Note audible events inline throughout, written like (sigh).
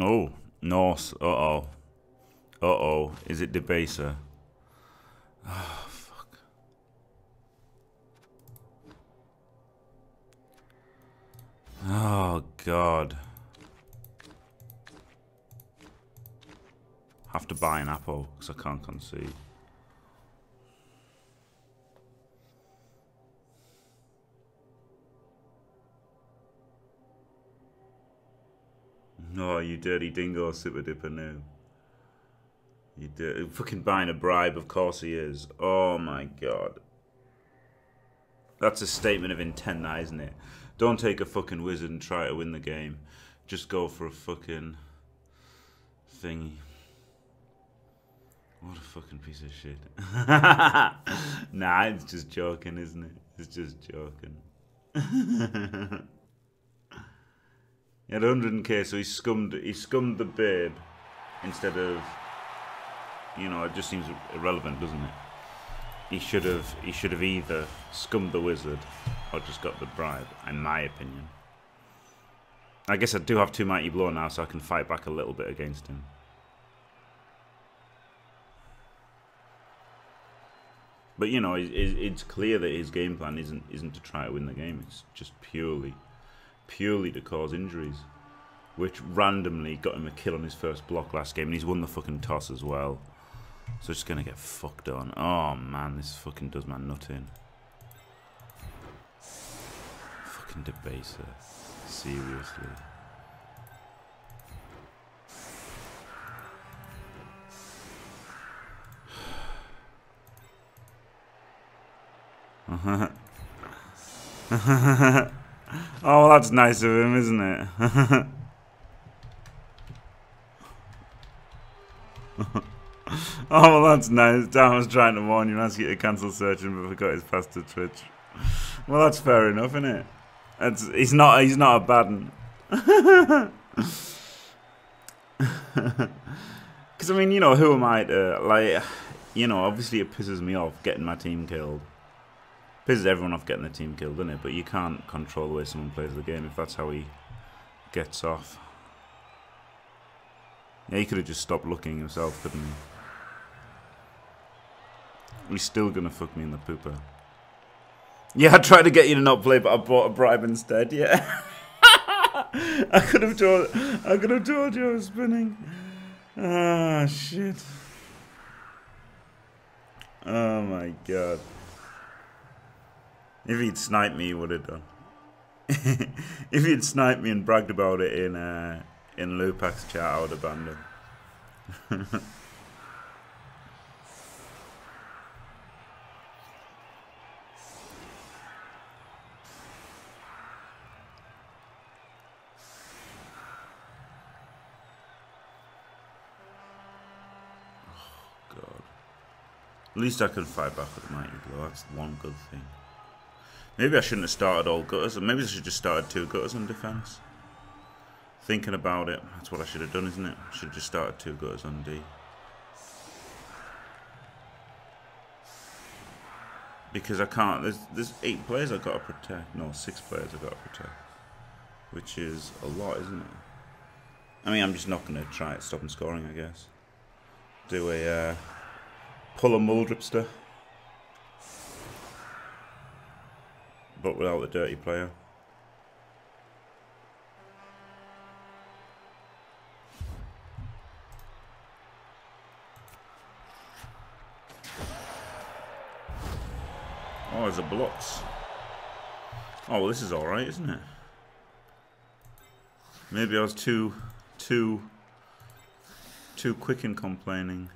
Oh, Norse. Uh-oh. Uh-oh. Is it Debaser? Oh, fuck. Oh, God. Have to buy an apple because I can't concede. Oh, you dirty dingo, super dipper new. You did fucking buying a bribe, of course he is. Oh my god. That's a statement of intent, that isn't it? Don't take a fucking wizard and try to win the game. Just go for a fucking thingy. What a fucking piece of shit. (laughs) nah, it's just joking, isn't it? It's just joking. (laughs) he had 100k, so he scummed he scummed the babe instead of you know, it just seems irrelevant, doesn't it? He should have he should have either scummed the wizard or just got the bribe, in my opinion. I guess I do have two mighty blow now, so I can fight back a little bit against him. But you know, it's clear that his game plan isn't isn't to try to win the game. It's just purely, purely to cause injuries, which randomly got him a kill on his first block last game, and he's won the fucking toss as well. So it's gonna get fucked on. Oh man, this fucking does my nut in. Fucking debaser. Seriously. (sighs) (laughs) oh, that's nice of him, isn't it? (laughs) Oh, well, that's nice. Dan was trying to warn you not to get a cancel searching, but forgot his pass to Twitch. Well, that's fair enough, isn't it? That's, he's not. He's not a bad one. Because (laughs) I mean, you know, who am I to like? You know, obviously it pisses me off getting my team killed. Pisses everyone off getting the team killed, doesn't it? But you can't control the way someone plays the game if that's how he gets off. Yeah, he could have just stopped looking himself, couldn't he? He's still gonna fuck me in the pooper. Yeah, I tried to get you to not play, but I bought a bribe instead. Yeah, (laughs) I could have told. I could have told you I was spinning. Ah, shit. Oh my god. If he'd sniped me, he would have done. (laughs) if he'd sniped me and bragged about it in uh, in Lupak's chat, I would have banned him. (laughs) At least I could fight back with Mighty Blow. That's one good thing. Maybe I shouldn't have started all gutters. Or maybe I should have just started two gutters on defense. Thinking about it, that's what I should have done, isn't it? Should have just started two gutters on D. Because I can't. There's there's eight players I've got to protect. No, six players I've got to protect. Which is a lot, isn't it? I mean, I'm just not going to try it. Stop them scoring, I guess. Do a. Uh, pull a Muldripster. But without the dirty player. Oh, there's a blocks. Oh, well, this is alright, isn't it? Maybe I was too, too, too quick in complaining.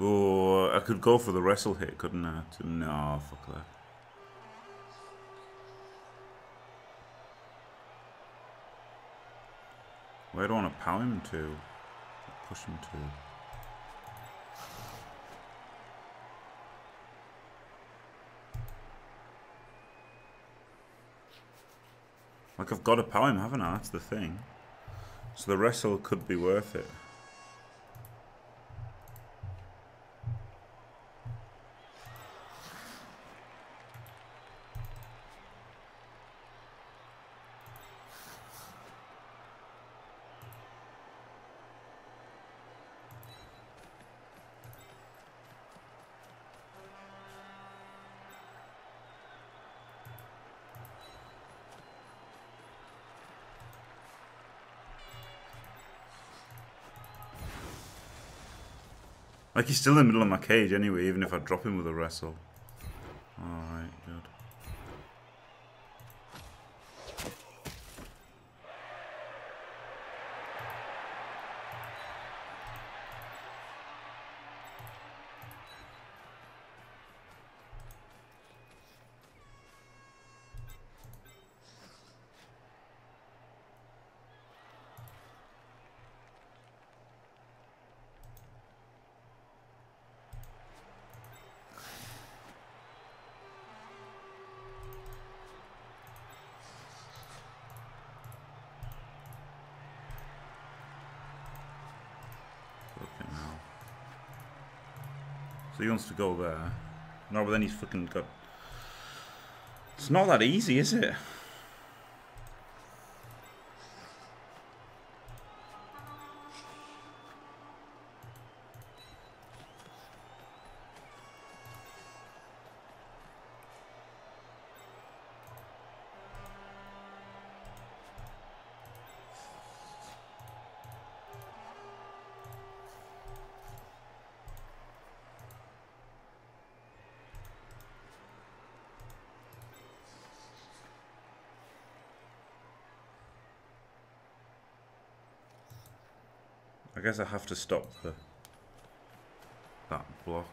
Oh, I could go for the wrestle hit, couldn't I? No, fuck that. Where do I want to power him to? Push him to. Like, I've got to power him, haven't I? That's the thing. So the wrestle could be worth it. Like he's still in the middle of my cage anyway, even if I drop him with a wrestle. Alright, good. Wants to go there. No, but then he's fucking got... It's not that easy, is it? Guess I have to stop the that block.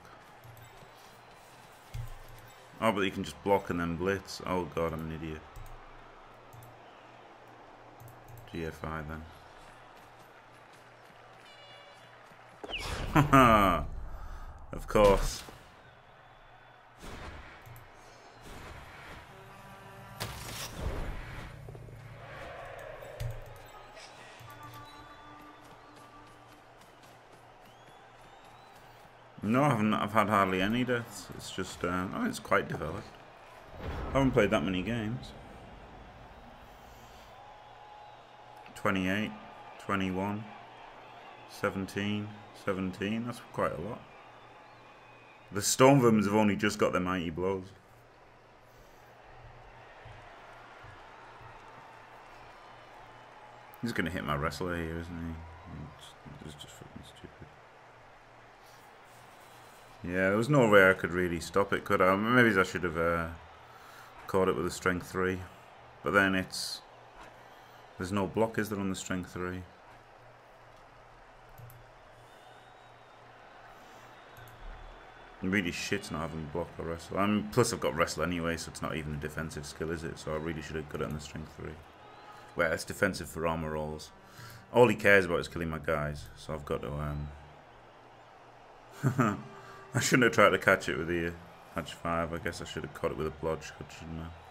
Oh, but you can just block and then blitz. Oh god, I'm an idiot. GFI then. (laughs) Of course. I've had hardly any deaths. It's just, uh, oh, it's quite developed. I haven't played that many games. 28, 21, 17, 17. That's quite a lot. The storm Stormvermins have only just got their mighty blows. He's going to hit my wrestler here, isn't he? It's just fucking stupid. Yeah, there was no way I could really stop it, could I? Maybe I should have uh, caught it with a strength 3. But then it's... There's no block, is there, on the strength 3? I'm really shit not having block or wrestle. I'm, plus I've got wrestle anyway, so it's not even a defensive skill, is it? So I really should have got it on the strength 3. Well, it's defensive for armor rolls. All he cares about is killing my guys, so I've got to... um. (laughs) I shouldn't have tried to catch it with the Hatch 5. I guess I should have caught it with a blodge, shouldn't I?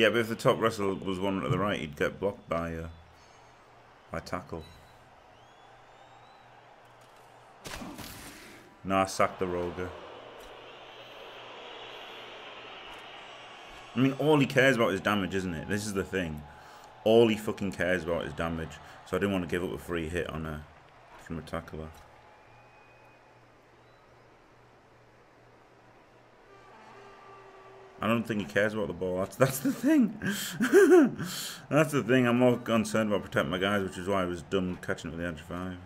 Yeah, but if the top wrestle was one to the right, he'd get blocked by uh, by tackle. Nah, sack the Roger. I mean, all he cares about is damage, isn't it? This is the thing. All he fucking cares about is damage. So I didn't want to give up a free hit on a from a tackler. I don't think he cares about the ball. That's that's the thing. (laughs) that's the thing. I'm more concerned about protecting my guys, which is why I was dumb catching it with the edge five.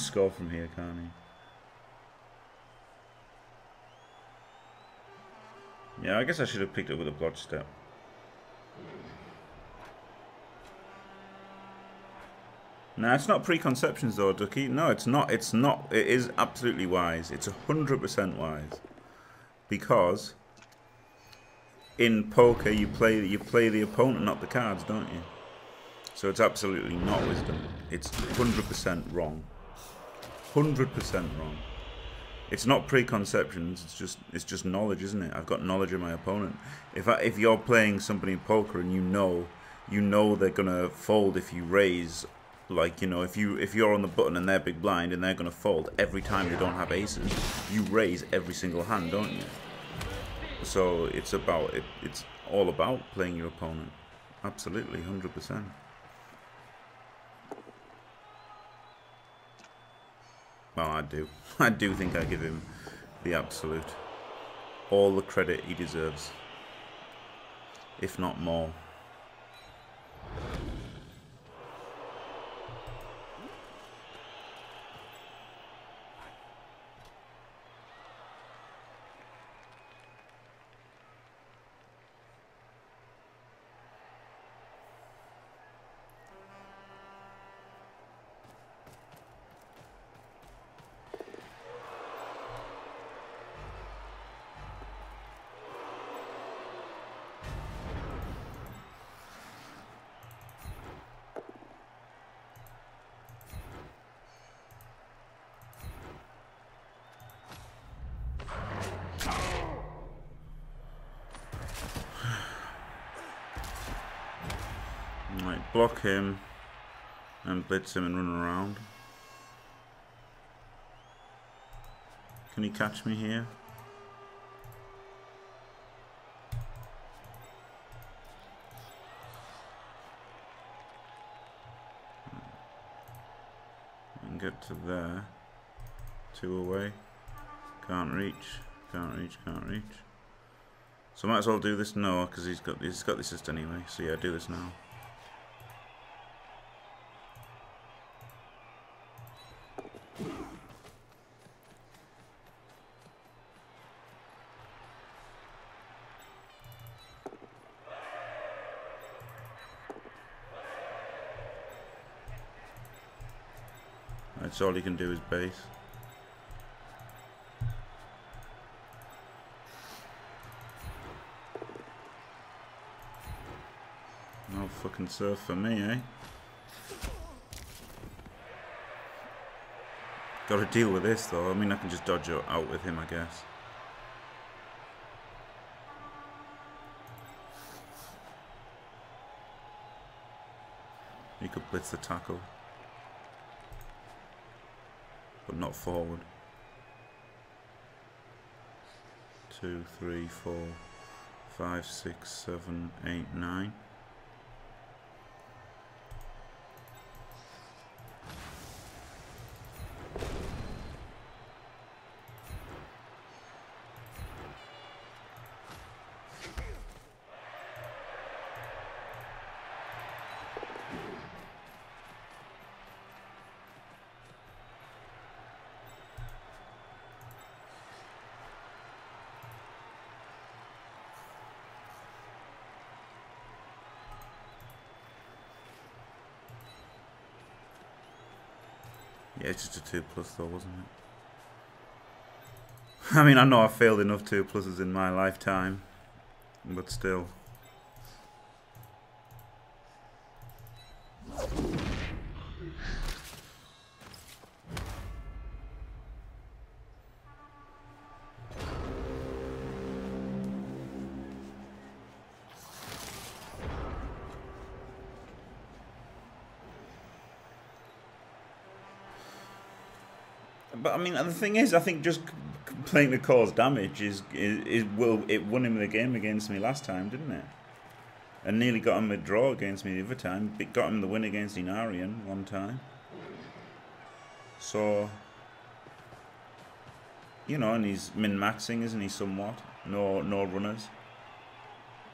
score from here, can't he? Yeah, I guess I should have picked it with a blood step. Now it's not preconceptions though, Ducky. No, it's not. It's not. It is absolutely wise. It's hundred percent wise, because in poker you play you play the opponent, not the cards, don't you? So it's absolutely not wisdom. It's hundred percent wrong. 100% wrong. It's not preconceptions. It's just it's just knowledge, isn't it? I've got knowledge of my opponent. If I, if you're playing somebody in poker and you know you know they're gonna fold if you raise, like you know if you if you're on the button and they're big blind and they're gonna fold every time they don't have aces, you raise every single hand, don't you? So it's about it. It's all about playing your opponent. Absolutely, hundred percent. Well, I do. (laughs) I do think I give him the absolute. All the credit he deserves. If not more. Block him and blitz him and run around. Can he catch me here? Hmm. And get to there. Two away. Can't reach. Can't reach. Can't reach. So I might as well do this now because he's got he's got the assist anyway. So yeah, do this now. That's all he can do is base. No fucking surf for me, eh? Gotta deal with this though. I mean, I can just dodge out with him, I guess. He could blitz the tackle but not forward. Two, three, four, five, six, seven, eight, nine. Just a 2 plus though, wasn't it? I mean, I know I failed enough 2 pluses in my lifetime, but still. Mean, the thing is, I think just playing to cause damage is, is, is will it won him the game against me last time, didn't it? And nearly got him a draw against me the other time. It got him the win against Inarian one time. So, you know, and he's min-maxing, isn't he, somewhat? No, no runners.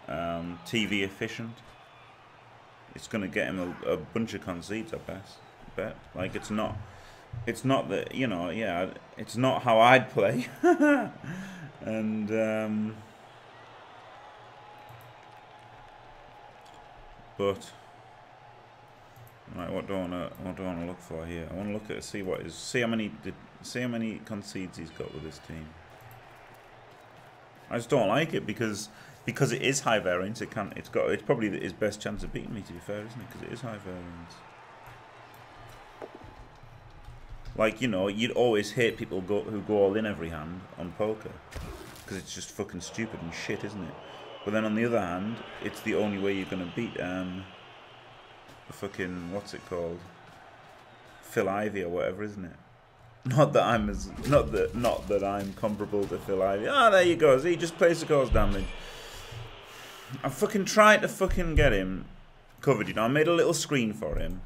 Um, TV efficient. It's going to get him a, a bunch of concedes, I bet. I bet. Like, it's not it's not that you know yeah it's not how I'd play (laughs) and um, but Right, what do I wanna what do I wanna look for here? I wanna look at see what is see how many see how many concedes he's got with this team. I just don't like it because because it is high variance. It can it's got it's probably his best chance of beating me to be fair, isn't it? Because it is high variance. Like you know, you'd always hate people go, who go all in every hand on poker because it's just fucking stupid and shit, isn't it? But then on the other hand, it's the only way you're gonna beat um the fucking what's it called? Phil Ivey or whatever, isn't it? (laughs) Not that I'm as not that not that I'm comparable to Phil Ivey. Ah, oh, there you go. he just plays the cause damage. I'm fucking trying to fucking get him covered. You know, I made a little screen for him,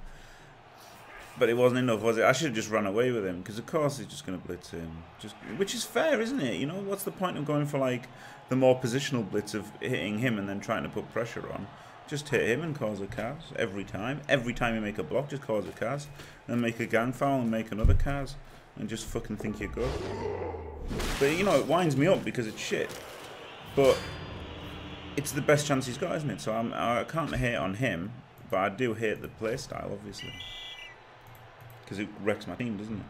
but it wasn't enough, was it? I should have just run away with him because, of course, he's just going to blitz him. Just which is fair, isn't it? You know, what's the point of going for like the more positional blitz of hitting him and then trying to put pressure on? Just hit him and cause a cas every time. Every time you make a block, just cause a cas. Then make a gang foul and make another cas. And just fucking think you're good. But, you know, it winds me up because it's shit. But it's the best chance he's got, isn't it? So I'm, I can't hate on him. But I do hate the playstyle, obviously. Because it wrecks my team, doesn't it?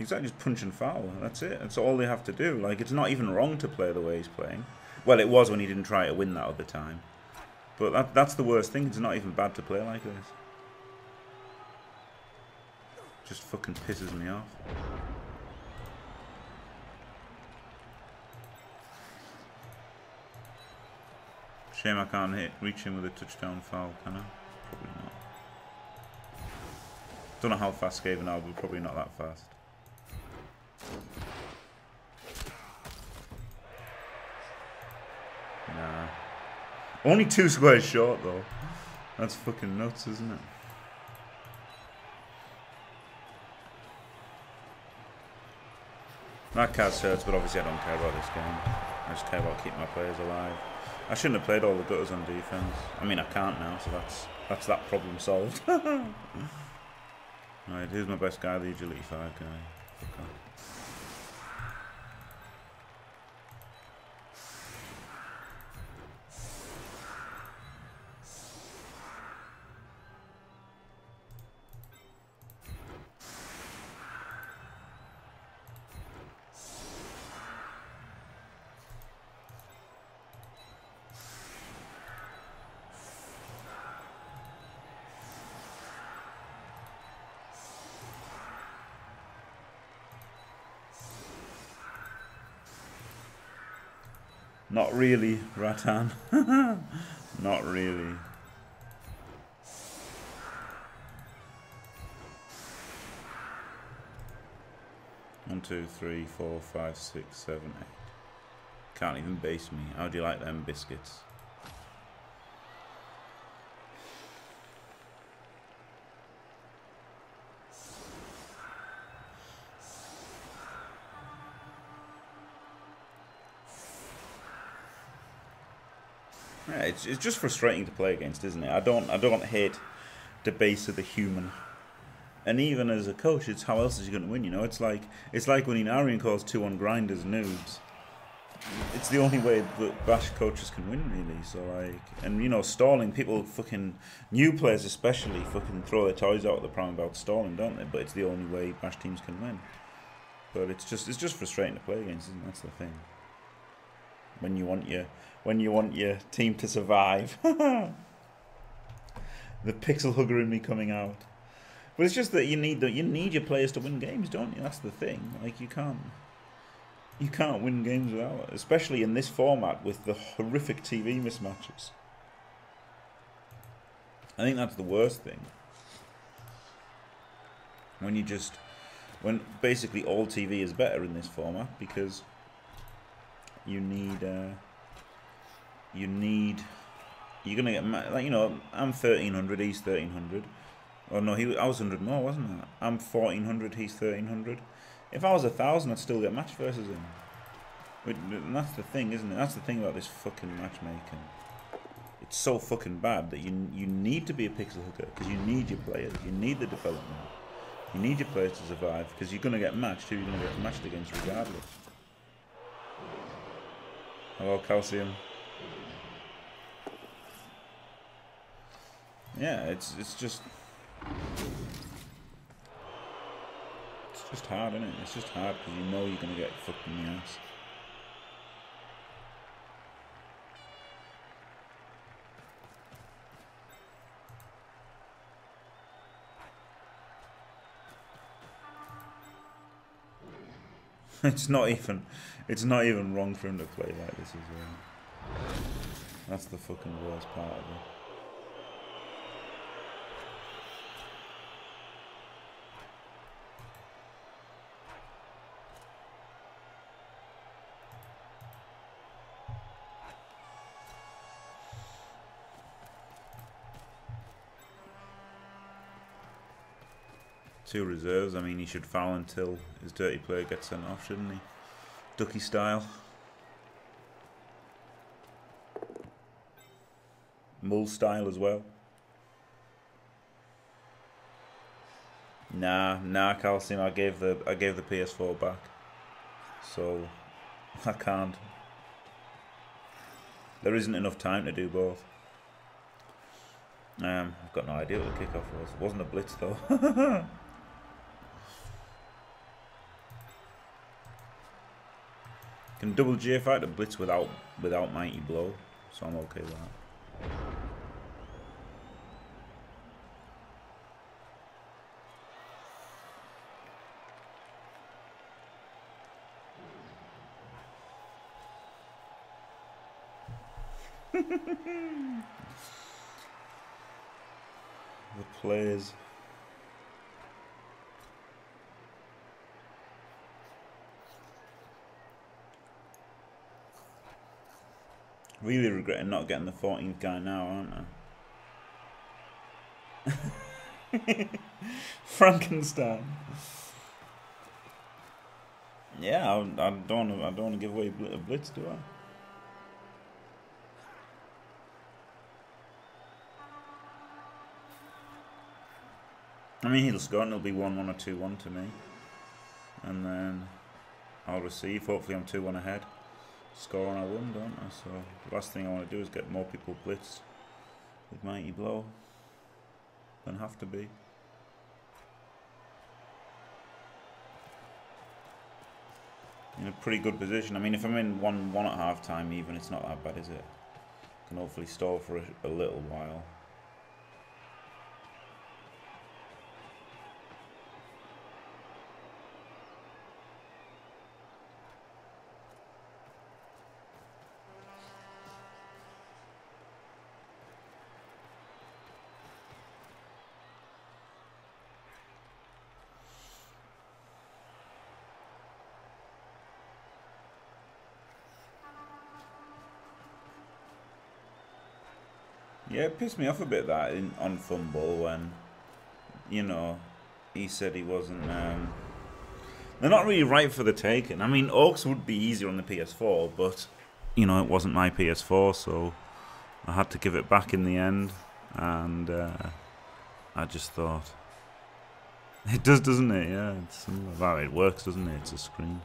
Exactly, just punch and foul. That's it. That's all they have to do. Like, it's not even wrong to play the way he's playing. Well, it was when he didn't try to win that other time. But that, that's the worst thing. It's not even bad to play like this. Just fucking pisses me off. Shame I can't hit, reach him with a touchdown foul, can I? Probably not. Don't know how fast Skaven are, but probably not that fast. Nah. Only two squares short, though. That's fucking nuts, isn't it? That cas hurts, but obviously I don't care about this game. I just care about keeping my players alive. I shouldn't have played all the gutters on defense. I mean, I can't now, so that's that's that problem solved. (laughs) right, here's my best guy, the agility 5 guy. Not really, Rattan. (laughs) Not really. One, two, three, four, five, six, seven, eight. Can't even base me. How do you like them biscuits? Yeah, it's, it's just frustrating to play against, isn't it? I don't I don't hate the base of the human. And even as a coach, it's how else is he going to win? You know, it's like it's like when Inarian calls two on grinders noobs. It's the only way that Bash coaches can win, really. So like, and you know, stalling people, fucking new players especially, fucking throw their toys out at the prom about stalling, don't they? But it's the only way Bash teams can win. But it's just it's just frustrating to play against, isn't it? That's the thing. When you want your when you want your team to survive. (laughs) the pixel hugger in me coming out. But it's just that you need the, you need your players to win games, don't you? That's the thing. Like you can't you can't win games without it, especially in this format with the horrific TV mismatches. I think that's the worst thing. When you just when basically all TV is better in this format because you need uh, you need you're gonna get like you know I'm 1300 he's 1300 oh no he I was 100 more wasn't I? I'm 1400 he's 1300 if I was a thousand I'd still get match versus him that's the thing isn't it? That's the thing about this fucking matchmaking. It's so fucking bad that you you need to be a pixel hugger because you need your players you need the development you need your players to survive because you're to get matched who you're to get matched against regardless Hello, Calcium. Yeah, it's it's just it's just hard, isn't it? It's just hard because you know you're gonna get fucked in the ass. (laughs) it's not even it's not even wrong for him to play like this as well. That's the fucking worst part of it. Two reserves. I mean, he should foul until his dirty player gets sent off, shouldn't he? Ducky style. Mull style as well. Nah, nah, calcium. I gave the I gave the PS4 back, so I can't. There isn't enough time to do both. Um, I've got no idea what the kickoff was. It wasn't a blitz though. (laughs) Can double GFI to blitz without without mighty blow, so I'm okay with that. (laughs) the players Really regretting not getting the 14th guy now, aren't I? (laughs) Frankenstein. Yeah, I, I don't. I don't want to give away a blitz, do I? I mean, he'll score and it'll be 1 1 or 2 1 to me. And then I'll receive. Hopefully, I'm 2 1 ahead score on a win, don't I? So the last thing I want to do is get more people blitzed with Mighty Blow than have to be. In a pretty good position. I mean, if I'm in one one at half time, even it's not that bad, is it? Can hopefully stall for a, a little while. Yeah, it pissed me off a bit that in, on FUMBBL when, you know, he said he wasn't. Um, they're not really right for the taking. I mean, Orcs would be easier on the PS4, but you know, it wasn't my PS4, so I had to give it back in the end, and uh, I just thought it does, doesn't it? Yeah, it's, well, it works, doesn't it? It's a screen.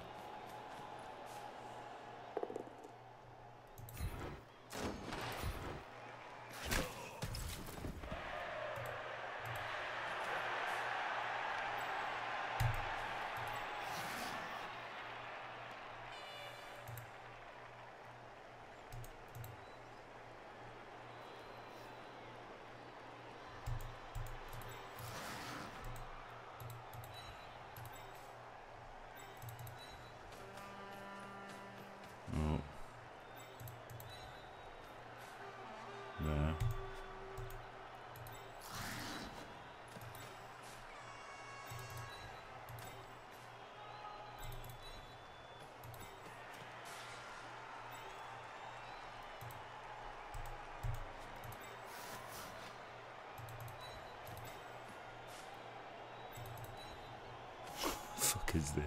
Is this?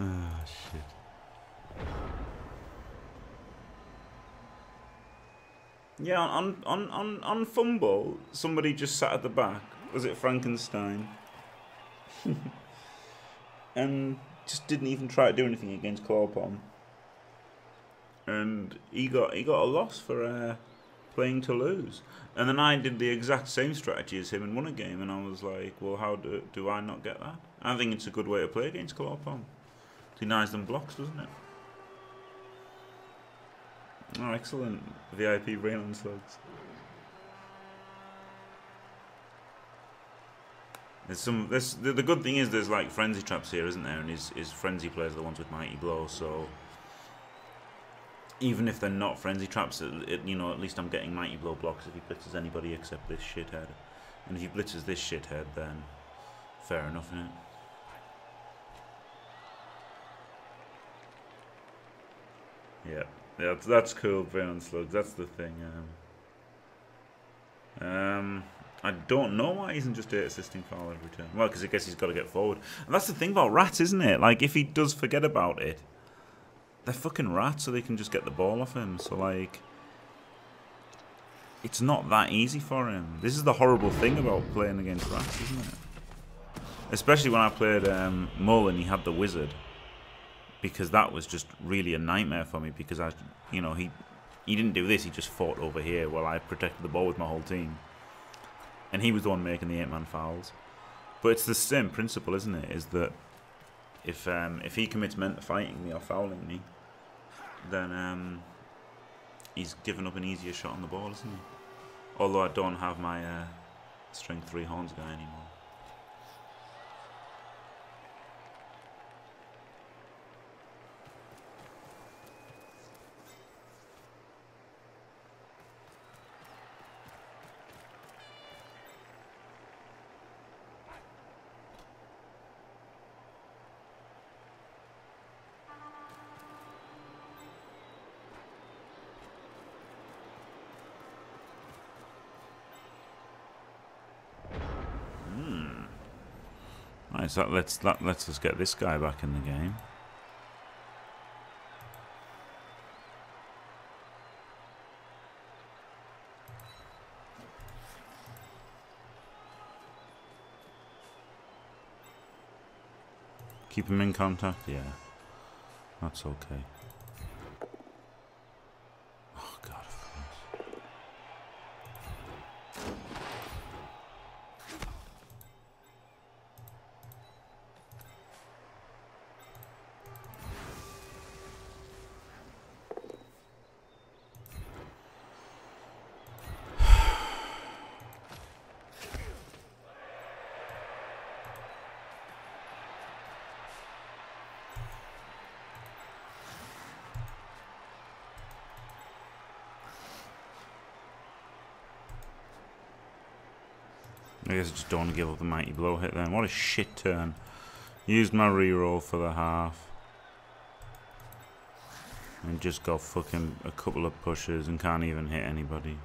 oh, shit. Yeah, on, on, on, on FUMBBL, somebody just sat at the back. Was it Frankenstein? (laughs) and just didn't even try to do anything against Clawpom. and he got he got a loss for uh, playing to lose. And then I did the exact same strategy as him and won a game, and I was like, well, how do do I not get that? I think it's a good way to play against Clawpom. Um, denies them blocks, doesn't it? Oh, excellent. VIP Rain slugs. There's some. There's the, the, good thing is there's like frenzy traps here, isn't there? And his his frenzy players are the ones with mighty blow. So even if they're not frenzy traps, it, it, you know at least I'm getting mighty blow blocks if he blitzes anybody except this shithead. And if he blitzes this shithead, then fair enough, isn't it? Yeah, yeah, that's, cool, Brain Slugs. That's the thing. Um, um, I don't know why he isn't just assisting foul every turn. Well, because I guess he's got to get forward. And that's the thing about rats, isn't it? Like, if he does forget about it, they're fucking rats, so they can just get the ball off him. So, like, it's not that easy for him. This is the horrible thing about playing against rats, isn't it? Especially when I played um, Mull and he had the wizard. Because that was just really a nightmare for me because I, you know, he he didn't do this, he just fought over here while I protected the ball with my whole team and he was the one making the eight man fouls. But it's the same principle, isn't it? Is that if um, if he commits men to fighting me or fouling me, then um, he's given up an easier shot on the ball, isn't he? Although I don't have my uh, strength three horns guy anymore. So let's that lets us get this guy back in the game. Keep him in contact, yeah. That's okay. Guess I just don't give up the mighty blow hit then. What a shit turn. Used my reroll for the half. And just got fucking a couple of pushes and can't even hit anybody.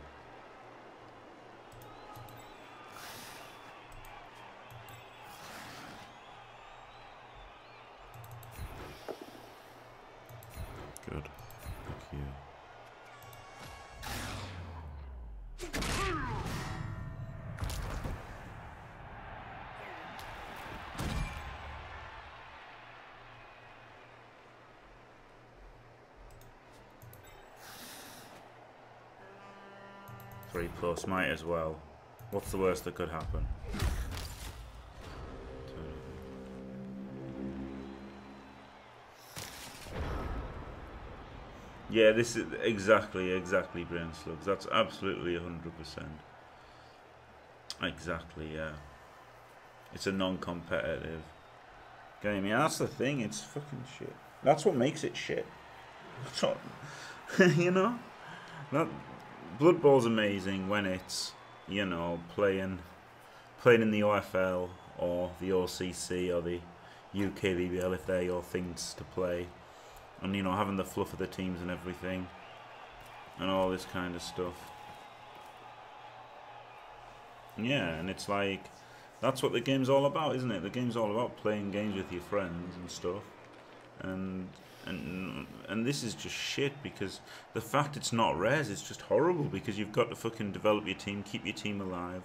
Might as well. What's the worst that could happen? Yeah, this is exactly, exactly Brain Slugs. That's absolutely 100%. Exactly, yeah. It's a non-competitive game. Yeah, that's the thing. It's fucking shit. That's what makes it shit. That's what, (laughs) you know? That Blood Bowl's amazing when it's, you know, playing playing in the OFL or the OCC or the UK BBL if they're your things to play. And, you know, having the fluff of the teams and everything. And all this kind of stuff. Yeah, and it's like, that's what the game's all about, isn't it? The game's all about playing games with your friends and stuff. And and and this is just shit because the fact it's not res is just horrible because you've got to fucking develop your team, keep your team alive,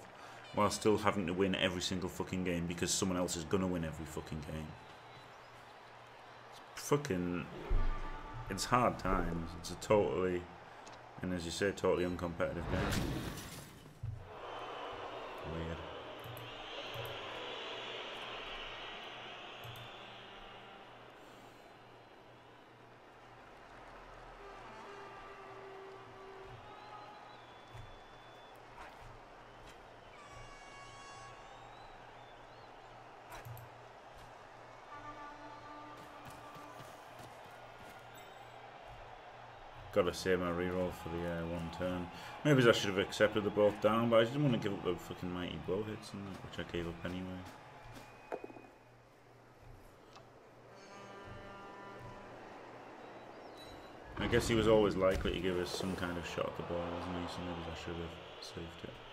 while still having to win every single fucking game because someone else is gonna win every fucking game. It's fucking it's hard times. It's a totally, and as you say, totally uncompetitive game. Weird. Gotta save my reroll for the uh, one turn. Maybe I should have accepted the both down, but I just didn't want to give up the fucking mighty blow hits, and that, which I gave up anyway. I guess he was always likely to give us some kind of shot at the ball, wasn't he? So maybe I should have saved it.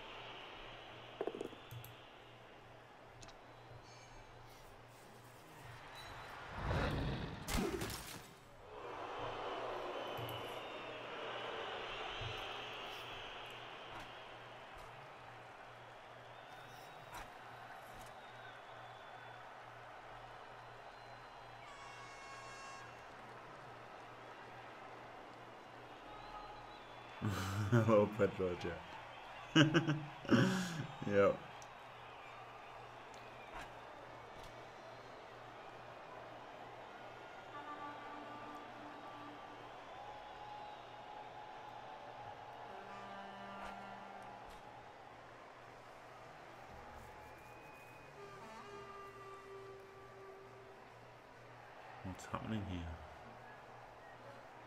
Pedro Jack. (laughs) yep. What's happening here?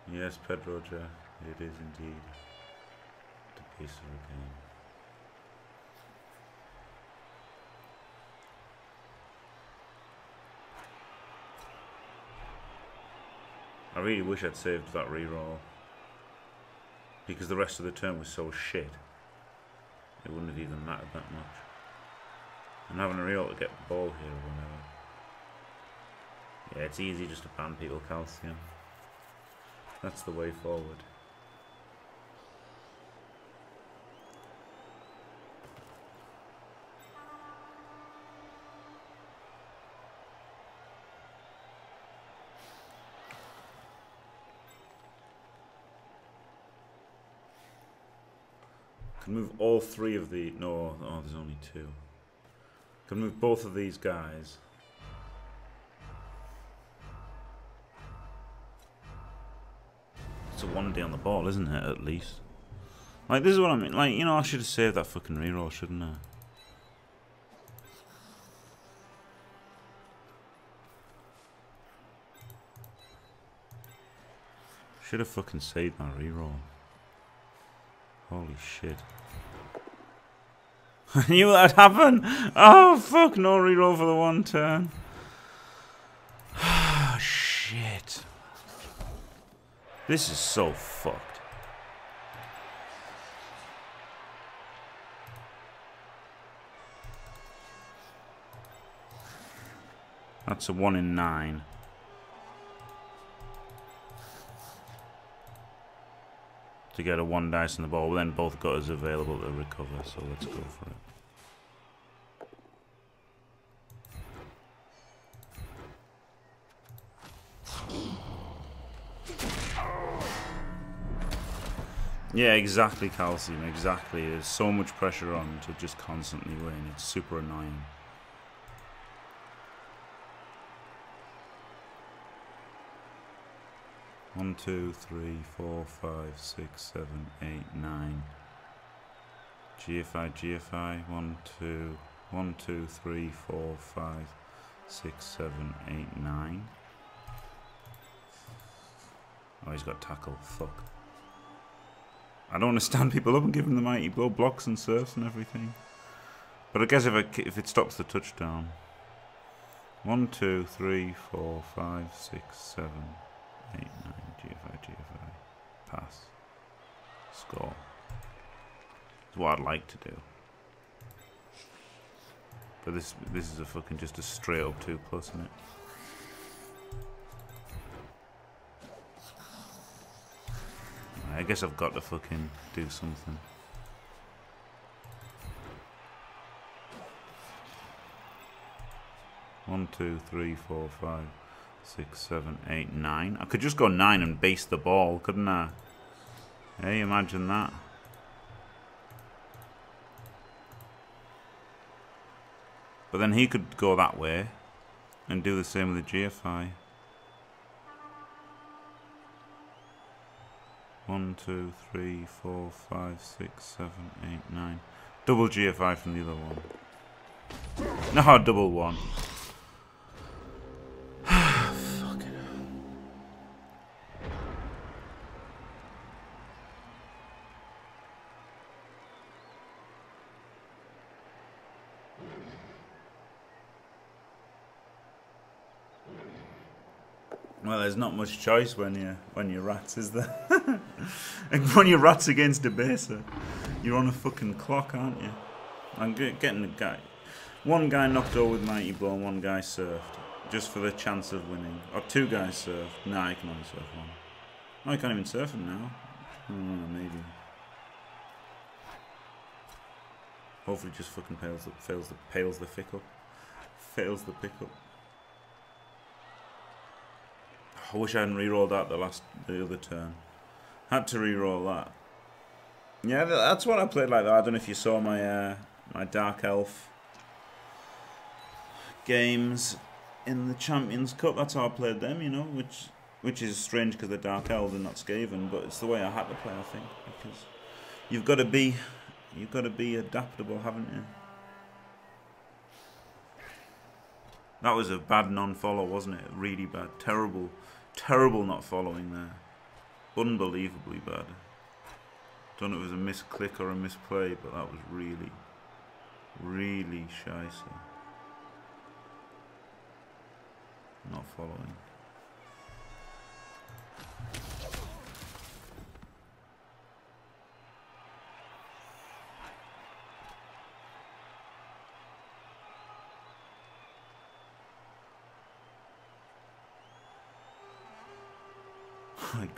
Yes, Pedro Jack, it is indeed I really wish I'd saved that reroll because the rest of the turn was so shit it wouldn't have even mattered that much. And having a reroll to get the ball here or whatever. Yeah, it's easy just to ban people calcium. That's the way forward. Can move all three of the... No, oh, there's only two. Can move both of these guys. It's a one day on the ball, isn't it, at least? Like, this is what I mean. Like, you know, I should have saved that fucking reroll, shouldn't I? Should have fucking saved my reroll. Holy shit. (laughs) I knew that'd happen! Oh, fuck, no reroll for the one turn. Oh, (sighs) shit. This is so fucked. That's a one in nine. To get a one dice in the ball. Then both gutters available to recover, so let's go for it. Yeah, exactly, Calcium, exactly. There's so much pressure on to just constantly win. It's super annoying. One, two, three, four, five, six, seven, eight, nine. GFI, GFI, one, two, one, two, three, four, five, six, seven, eight, nine. Oh, he's got tackle. Fuck. I don't want to stand people up and give him the mighty blow, blocks and surfs and everything. But I guess if, I, if it stops the touchdown. One, two, three, four, five, six, seven, eight. Pass. Score. That's what I'd like to do. But this this is a fucking just a straight up 2 plus, isn't it? I guess I've got to fucking do something. One, two, three, four, five, six, seven, eight, nine. I could just go nine and base the ball, couldn't I? Hey, imagine that. But then he could go that way and do the same with the GFI. One, two, three, four, five, six, seven, eight, nine. Double GFI from the other one. No, double one. There's not much choice when you when you're rats, is there? (laughs) when you're rats against a baser, you're on a fucking clock, aren't you? I'm getting a guy, one guy knocked over with mighty blow, and one guy surfed, just for the chance of winning. Or two guys surfed. Nah, I can only surf one. Oh, I can't even surf him now. Oh, maybe. Hopefully, just fucking fails the fails the fails the pickup, fails the pickup. I wish I hadn't re-rolled that the last, the other turn. Had to re-roll that. Yeah, that's what I played like that. I don't know if you saw my uh, my Dark Elf games in the Champions Cup. That's how I played them, you know, which which is strange because they're Dark Elves and not Skaven, but it's the way I had to play, I think, because you've got to be you've got to be adaptable, haven't you? That was a bad non-follow, wasn't it? Really bad, terrible Terrible not following there. Unbelievably bad. Don't know if it was a misclick or a misplay, but that was really, really shicey. Not following.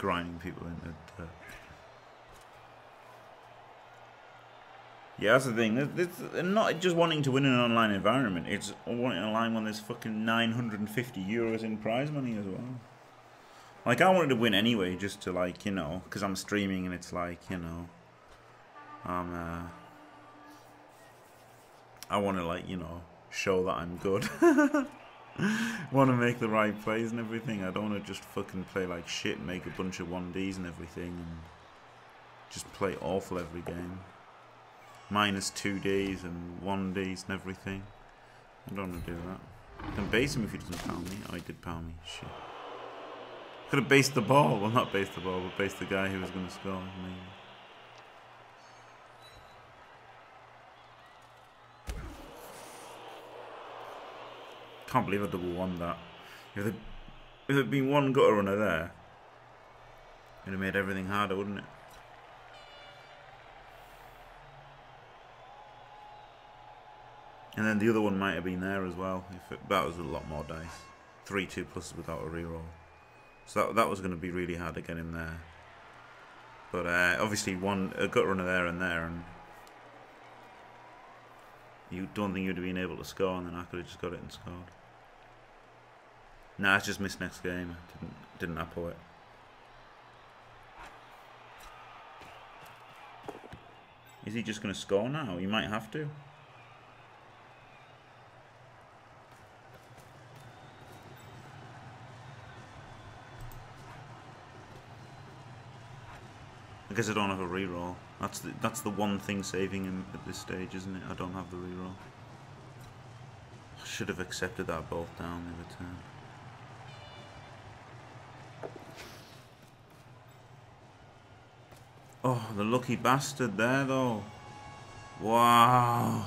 Grinding people into dirt. Yeah, that's the thing. It's not just wanting to win in an online environment. It's wanting to online when there's fucking 950 euros in prize money as well. Like, I wanted to win anyway, just to, like, you know, because I'm streaming and it's like, you know, I'm, uh, I want to, like, you know, show that I'm good. (laughs) (laughs) want to make the right plays and everything. I don't want to just fucking play like shit, make a bunch of 1Ds and everything, and just play awful every game. Minus 2Ds and 1Ds and everything. I don't want to do that. I can base him if he doesn't pound me. Oh, he did pound me. Shit. Could have based the ball. Well, not based the ball, but based the guy who was going to score. Maybe. Can't believe I double won that. If there if there'd been one gutter runner there, it'd have made everything harder, wouldn't it? And then the other one might have been there as well. If it, that was a lot more dice. Three two pluses without a reroll. So that that was going to be really hard to get in there. But uh, obviously one a gut runner there and there, and you don't think you'd have been able to score, and then I could have just got it and scored. Nah, it's just missed next game. Didn't didn't apple it. Is he just going to score now? He might have to. I guess I don't have a reroll. That's the that's the one thing saving him at this stage, isn't it? I don't have the reroll. I should have accepted that both down the other turn. Oh, the lucky bastard there, though. Wow.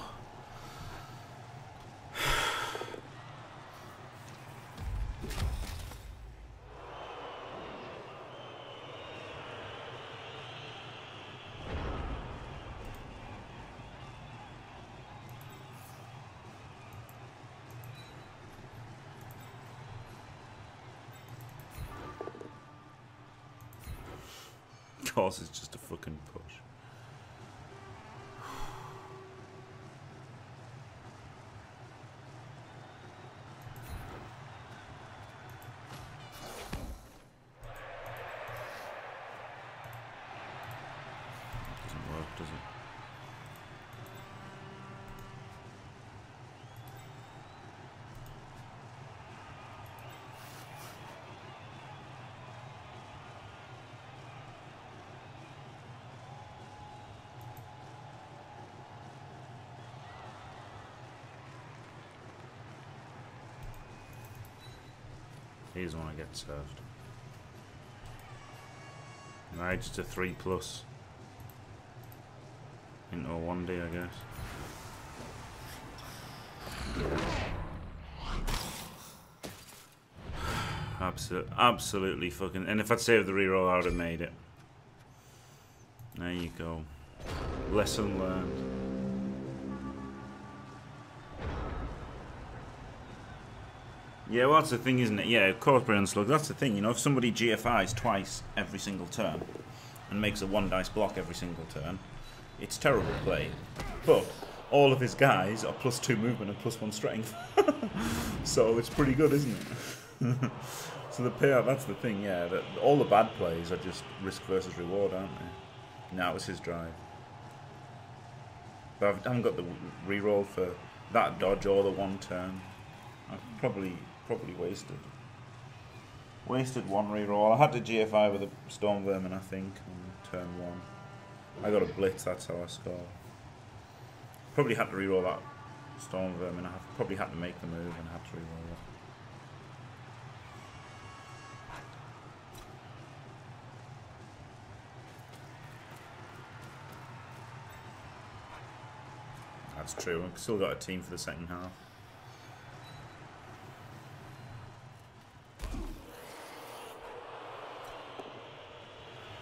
course it's just a fucking push. He doesn't want to get served. Right, just a 3 plus. Into a 1D, I guess. Absolutely, absolutely fucking... And if I'd saved the reroll, I would have made it. There you go. Lesson learned. Yeah, well, that's the thing, isn't it? Yeah, course, Brain Slug. That's the thing, you know. If somebody GFIs twice every single turn and makes a one dice block every single turn, it's terrible play. But all of his guys are plus two movement and plus one strength. (laughs) so it's pretty good, isn't it? (laughs) so the payout, that's the thing, yeah. That all the bad plays are just risk versus reward, aren't they? Now it's his drive. But I haven't got the reroll for that dodge or the one turn. I've probably probably wasted. Wasted one reroll. I had to GFI with a Stormvermin, I think, on turn one. I got a Blitz, that's how I score. Probably had to reroll that Stormvermin. I probably had to make the move and had to reroll that. That's true. I've still got a team for the second half.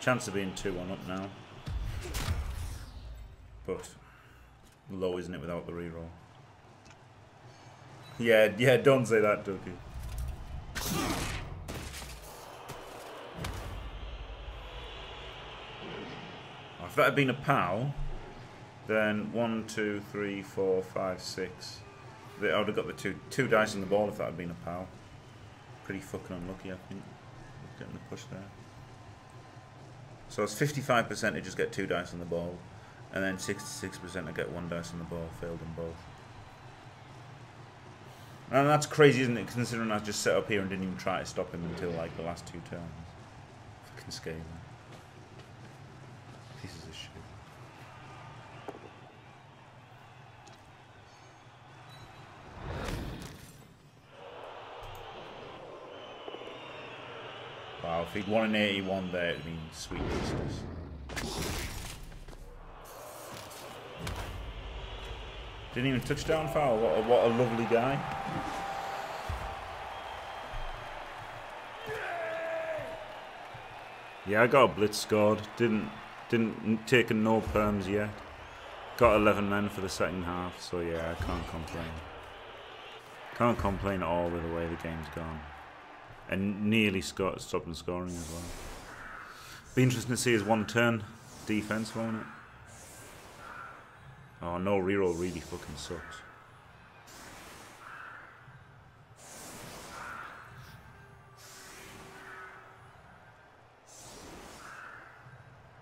Chance of being 2-1 up now. But low, isn't it, without the reroll? Yeah, yeah, don't say that, Ducky. If that had been a pal, then one, two, three, four, five, six. I would have got the two two dice in the ball if that had been a pal. Pretty fucking unlucky, I think. Getting the push there. So it's 55% to just get two dice on the ball, and then 66% to get one dice on the ball, failed in both. And that's crazy, isn't it, considering I just set up here and didn't even try to stop him until like the last two turns. Fucking scathing. Pieces of shit. Wow, if he'd won an 81 there, it'd been sweet business. Didn't even touchdown foul. What a, what a lovely guy. Yeah, I got a blitz scored. Didn't didn't taken no perms yet. Got 11 men for the second half, so yeah, I can't complain. Can't complain at all with the way the game's gone and nearly stopped scoring as well. Be interesting to see his one turn defense, won't it? Oh, no reroll really fucking sucks.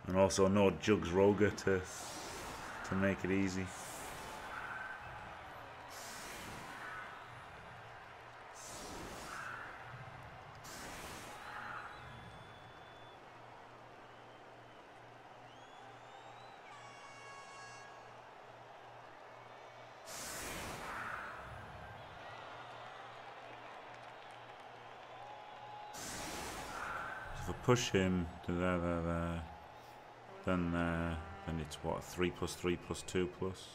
And also no Jugs Roger to to make it easy. Push him there, there, there, then there, then it's what, 3 plus 3 plus 2 plus?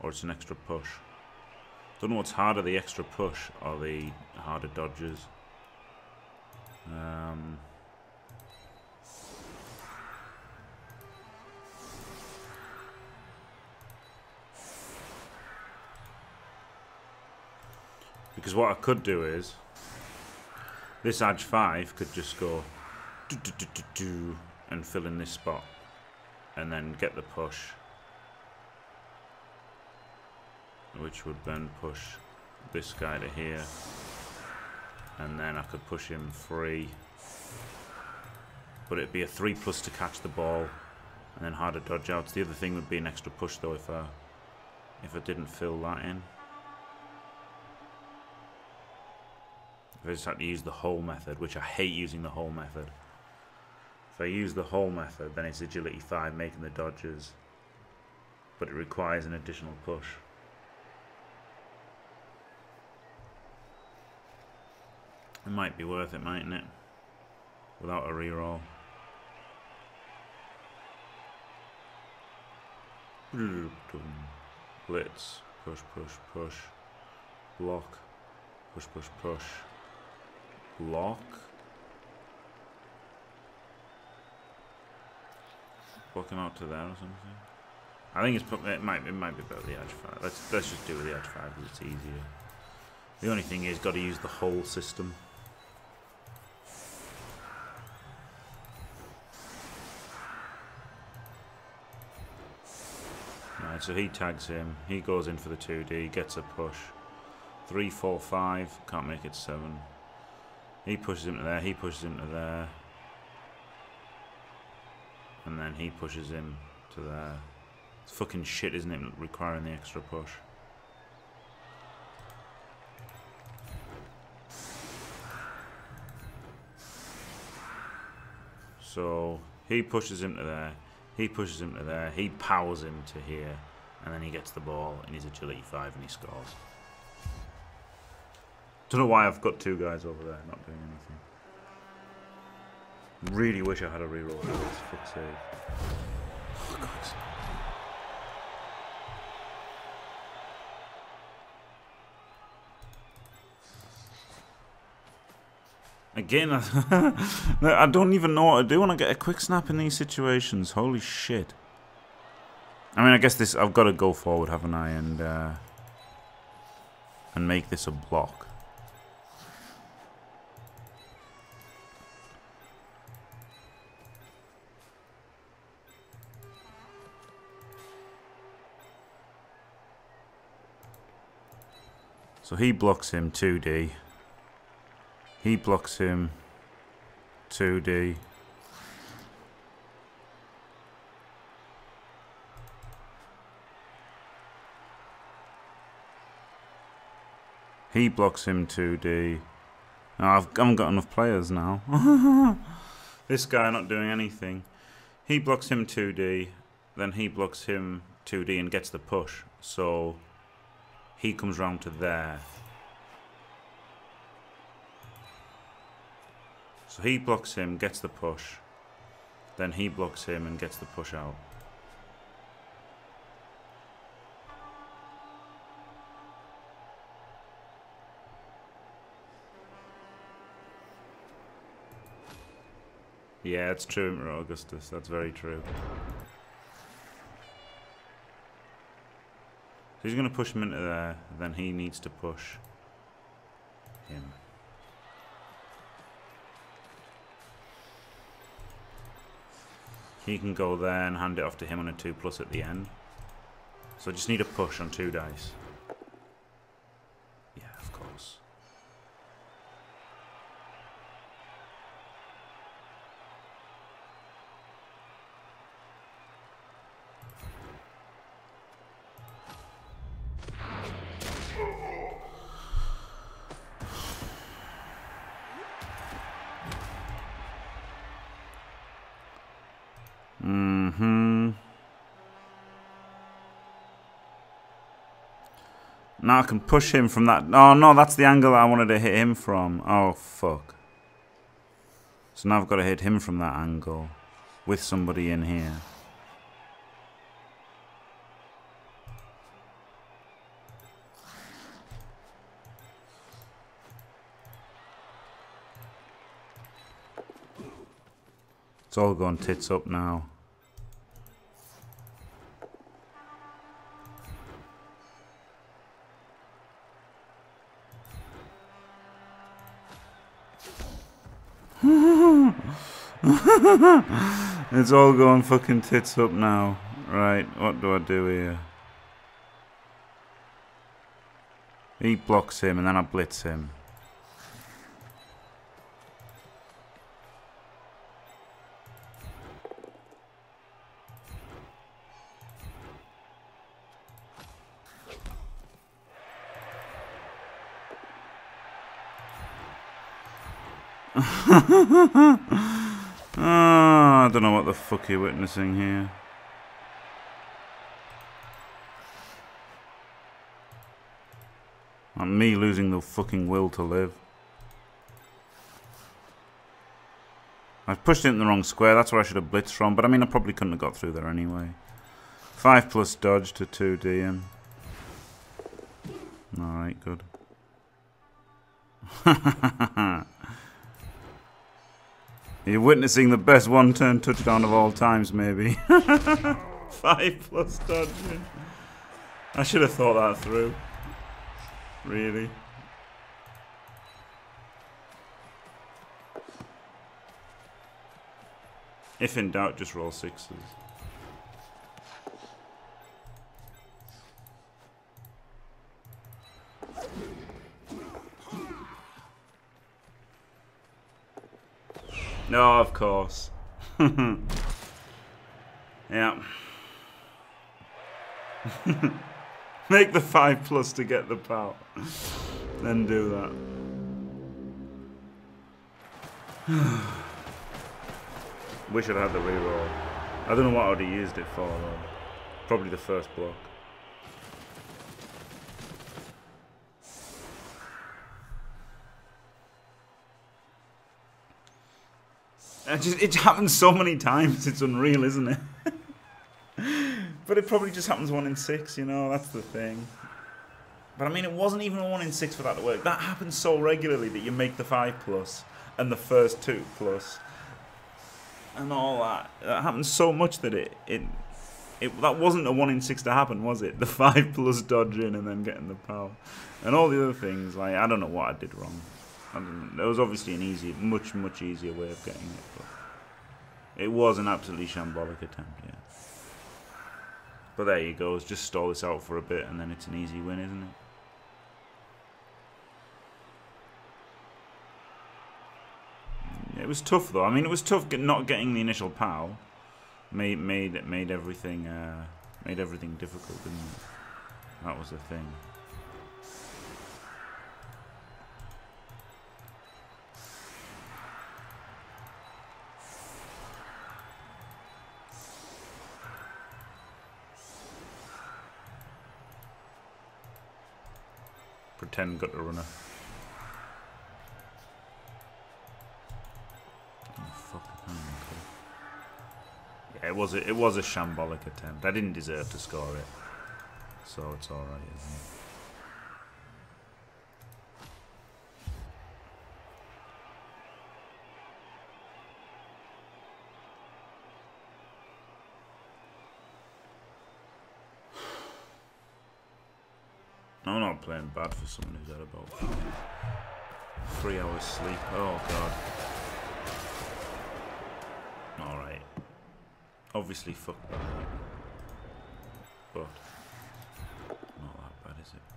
Or it's an extra push. Don't know what's harder, the extra push or the harder dodges. Um, because what I could do is this edge 5 could just go do, do, do, and fill in this spot and then get the push which would then push this guy to here and then I could push him free but it'd be a 3 plus to catch the ball and then harder dodge outs. The other thing would be an extra push though if I if I didn't fill that in. If I just had to use the whole method, which I hate using the whole method. If I use the whole method, then it's agility 5 making the dodges. But it requires an additional push. It might be worth it, mightn't it? Without a reroll. Blitz. Push, push, push. Block. Push, push, push. Block. Blocking out to there or something. I think it's it might it might be better the edge five. Let's let's just do it with the edge five because it's easier. The only thing is, got to use the whole system. Right, so he tags him. He goes in for the 2D, gets a push. Three, four, five. Can't make it seven. He pushes him to there. He pushes him to there. And then he pushes him to there. It's fucking shit, isn't it? Requiring the extra push. So he pushes him to there. He pushes him to there. He powers him to here. And then he gets the ball in his agility 5 and he scores. Don't know why I've got two guys over there not doing anything. Really wish I had a reroll for this. Fuck's sake. Oh, God's Again, (laughs) I don't even know what to do when I get a quick snap in these situations. Holy shit. I mean, I guess this, I've got to go forward, haven't I? And, uh, and make this a block. So he blocks him 2D. He blocks him 2D. He blocks him 2D. Oh, I've, I haven't got enough players now. (laughs) this guy not doing anything. He blocks him 2D, then he blocks him 2D and gets the push. So he comes round to there. So he blocks him, gets the push. Then he blocks him and gets the push out. Yeah, it's true, Augustus. That's very true. He's going to push him into there, then he needs to push him. He can go there and hand it off to him on a 2 plus at the end. So I just need a push on two dice. Can push him from that. Oh, no, that's the angle I wanted to hit him from. Oh, fuck. So now I've got to hit him from that angle with somebody in here. It's all gone tits up now. It's all going fucking tits up now. Right, what do I do here? He blocks him and then I blitz him. (laughs) don't know what the fuck you're witnessing here. Like me losing the fucking will to live. I've pushed it in the wrong square. That's where I should have blitzed from. But I mean, I probably couldn't have got through there anyway. 5 plus dodge to 2 DM. Alright, good. (laughs) You're witnessing the best one-turn touchdown of all times, maybe. (laughs) 5 plus dodging. I should have thought that through. Really. If in doubt, just roll sixes. No, of course. (laughs) yeah. (laughs) Make the 5 plus to get the POW. then do that. (sighs) Wish I'd had the reroll. I don't know what I would have used it for though. Probably the first block. It just it happens so many times. It's unreal, isn't it? (laughs) but it probably just happens one in six. You know, that's the thing. But I mean, it wasn't even a one in six for that to work. That happens so regularly that you make the five plus and the first two plus and all that. That happens so much that it it it that wasn't a one in six to happen, was it? (laughs) The five plus dodging and then getting the power. and all the other things. Like I don't know what I did wrong. I there was obviously an easy, much much easier way of getting it, but it was an absolutely shambolic attempt. Yeah. But there you go. Just stall this out for a bit, and then it's an easy win, isn't it? It was tough though. I mean, it was tough not getting the initial POW. Made made made everything uh, made everything difficult, didn't it? That was the thing. Pretend got a runner. Oh, yeah, it was a, it was a shambolic attempt. I didn't deserve to score it, so it's all right, isn't it? I'm not playing bad for someone who's had about three hours sleep. Oh god. Alright. Obviously fuck. But not that bad is it?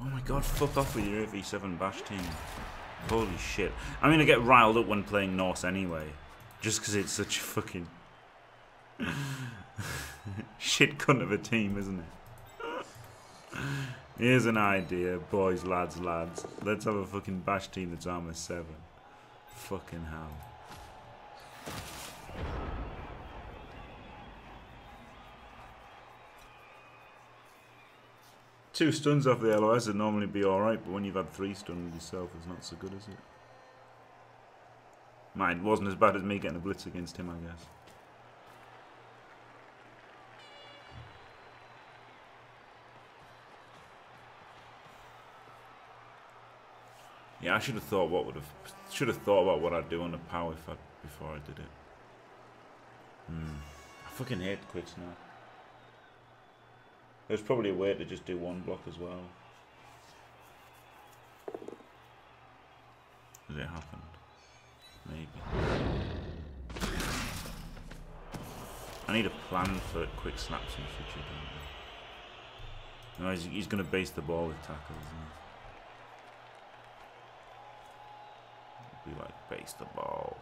Oh god, fuck off with your V7 bash team. Holy shit. I mean, I get riled up when playing Norse anyway. Just because it's such a fucking... (laughs) shit cunt of a team, isn't it? Here's an idea, boys, lads, lads. Let's have a fucking bash team that's armor 7. Fucking hell. Two stuns off the LOS would normally be alright, but when you've had three stuns yourself, it's not so good, is it? Mine wasn't as bad as me getting a blitz against him, I guess. Yeah, I should have thought what would have should have thought about what I'd do on the power if I before I did it. Hmm. I fucking hate quick snap. There's probably a way to just do one block as well. Has it happened? Maybe. I need a plan for quick snaps in the future, don't I? No, he's, he's going to base the ball with tackles, isn't he? Be like, base the ball.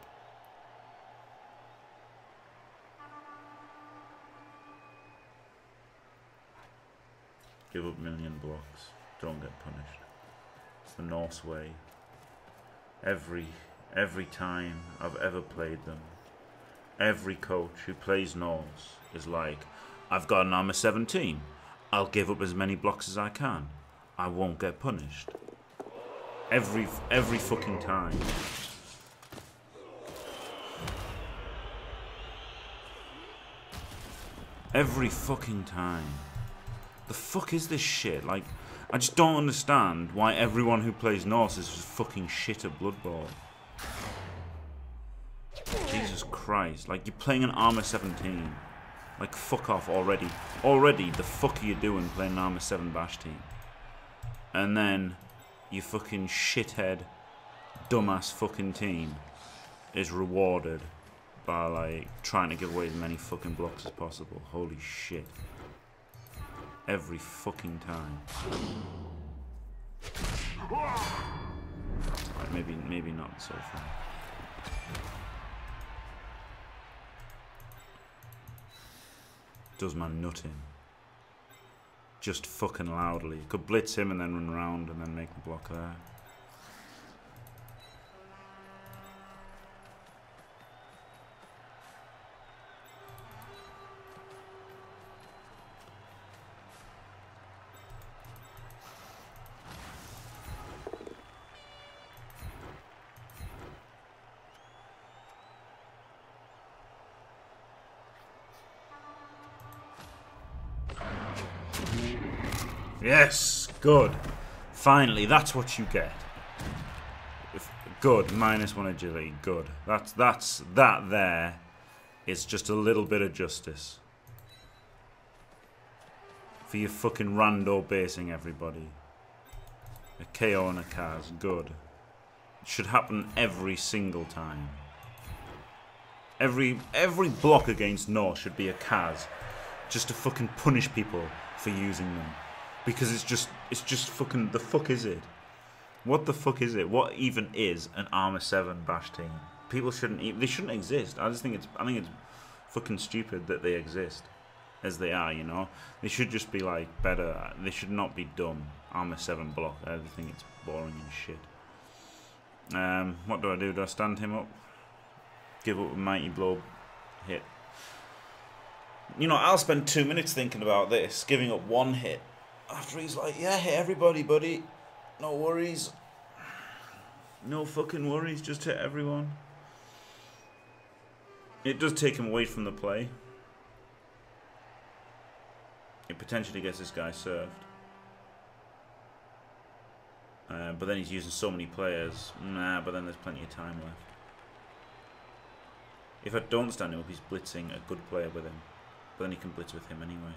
Give up million blocks. Don't get punished. It's the Norse way. Every every time I've ever played them, every coach who plays Norse is like, I've got an armor 17. I'll give up as many blocks as I can. I won't get punished. Every every fucking time. Every fucking time. The fuck is this shit? Like, I just don't understand why everyone who plays Norse is fucking shit at Blood Bowl. Jesus Christ. Like, you're playing an Armor 17. Like, fuck off already. Already, the fuck are you doing playing an Armor 7 Bash team? And then, you fucking shithead, dumbass fucking team is rewarded by, like, trying to give away as many fucking blocks as possible. Holy shit every fucking time. Right, maybe, maybe not so far. Does my nutting. Just fucking loudly. Could blitz him and then run around and then make the block there. Yes, good. Finally, that's what you get. Good, minus one agility, good. That's, that's, that there is just a little bit of justice. For your fucking rando basing everybody. A KO and a cas, good. It should happen every single time. Every every block against Norse should be a cas. Just to fucking punish people for using them because it's just it's just fucking the fuck is it? What the fuck is it? What even is an Armor Seven Bash team? People shouldn't even, they shouldn't exist. I just think it's I think it's fucking stupid that they exist as they are. You know, they should just be like better. They should not be dumb. Armor Seven block. I think it's boring and shit. Um, what do I do? Do I stand him up? Give up a mighty blow hit. You know, I'll spend two minutes thinking about this, giving up one hit after he's like, yeah, hit everybody, buddy. No worries. No fucking worries, just hit everyone. It does take him away from the play. It potentially gets this guy served. Uh, but then he's using so many players. Nah, but then there's plenty of time left. If I don't stand him up, he's blitzing a good player with him. But then he can blitz with him anyway.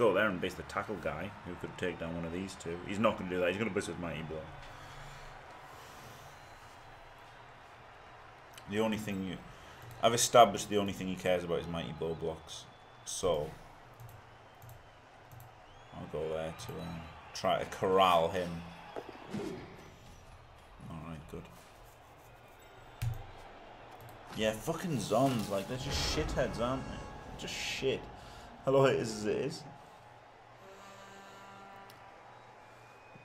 Go there and base the tackle guy, who could take down one of these two. He's not going to do that. He's going to base with Mighty Blow. The only thing you... I've established the only thing he cares about is Mighty Blow blocks. So... I'll go there to um, try to corral him. Alright, good. Yeah, fucking Zons, like, they're just shitheads, aren't they? Just shit. Hello, it is as it is.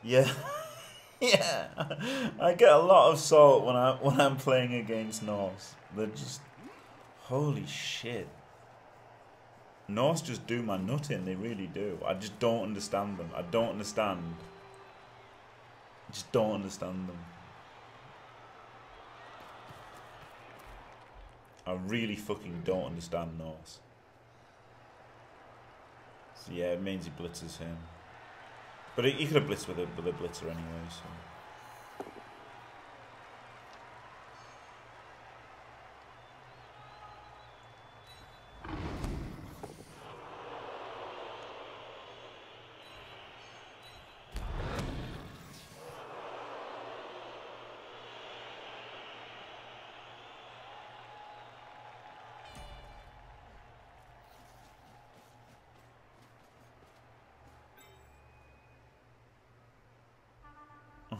Yeah. (laughs) yeah. I get a lot of salt when I when I'm playing against Norse. They're just holy shit. Norse just do my nutting, they really do. I just don't understand them. I don't understand. I just don't understand them. I really fucking don't understand Norse. So yeah, it means he blitzes him. But he, could have blitzed with a, with a blitzer anyway, so...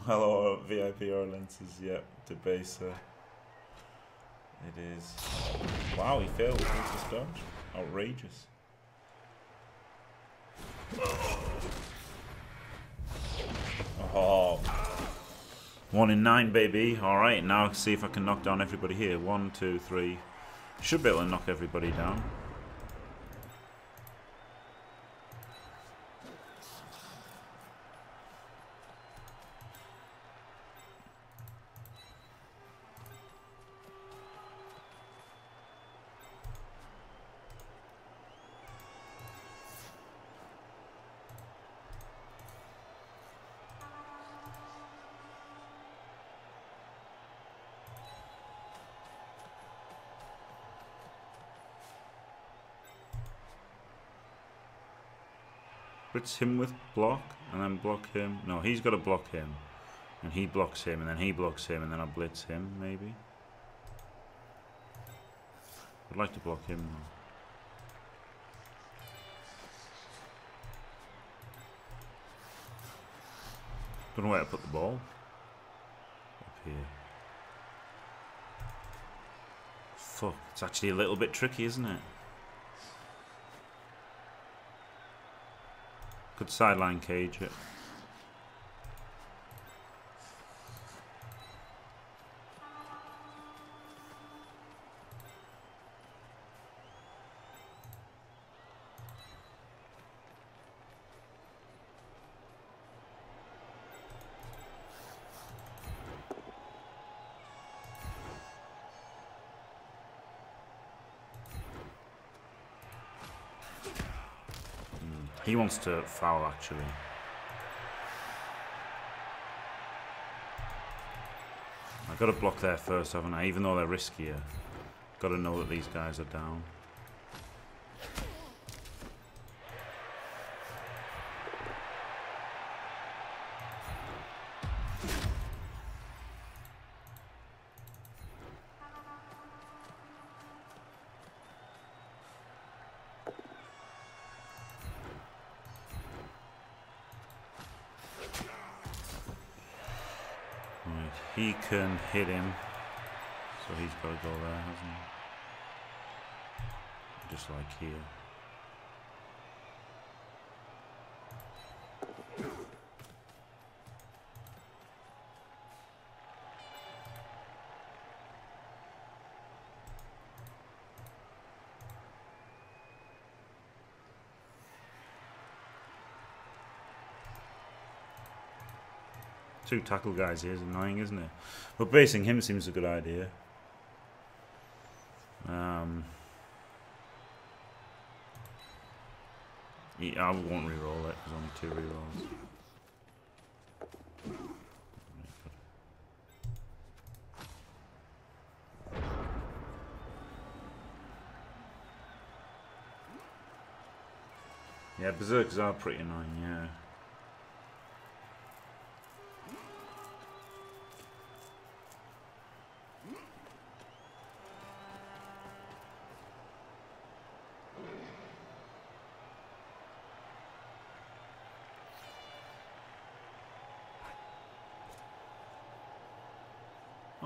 Hello, VIP or lenses. Yep, debaser. It is. Wow, he failed with Princess Dodge. Outrageous. Oh. One in nine, baby. Alright, now see if I can knock down everybody here. One, two, three. Should be able to knock everybody down. Blitz him with block and then block him. No, he's got to block him. And he blocks him and then he blocks him and then I blitz him, maybe. I'd like to block him. Don't know where to put the ball. Up here. Fuck, it's actually a little bit tricky, isn't it? Could sideline cage it. He wants to foul, actually. I've got to block there first, haven't I? Even though they're riskier. Got to know that these guys are down. Just like here. Two tackle guys here is annoying, isn't it? But basing him seems a good idea. I won't re-roll it, there's only two re-rolls. Yeah, Berserkers are pretty annoying, yeah.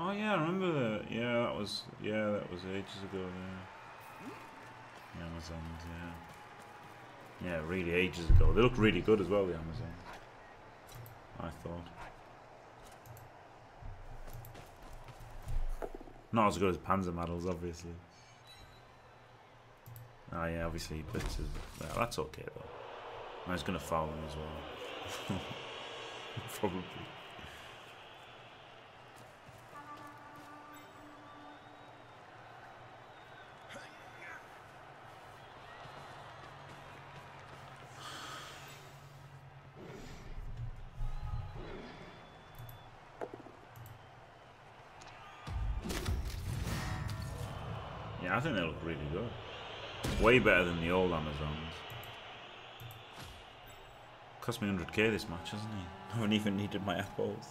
Oh yeah, I remember that. Yeah, that was yeah, that was ages ago. Yeah, the Amazons. Yeah, yeah, really ages ago. They look really good as well. The Amazons. I thought. Not as good as Panzer models, obviously. Oh yeah, obviously blitzes. Well, that's okay though. I was gonna foul him as well. (laughs) Probably. Way better than the old Amazons. Cost me 100k this match, hasn't he? (laughs) I haven't even needed my apples.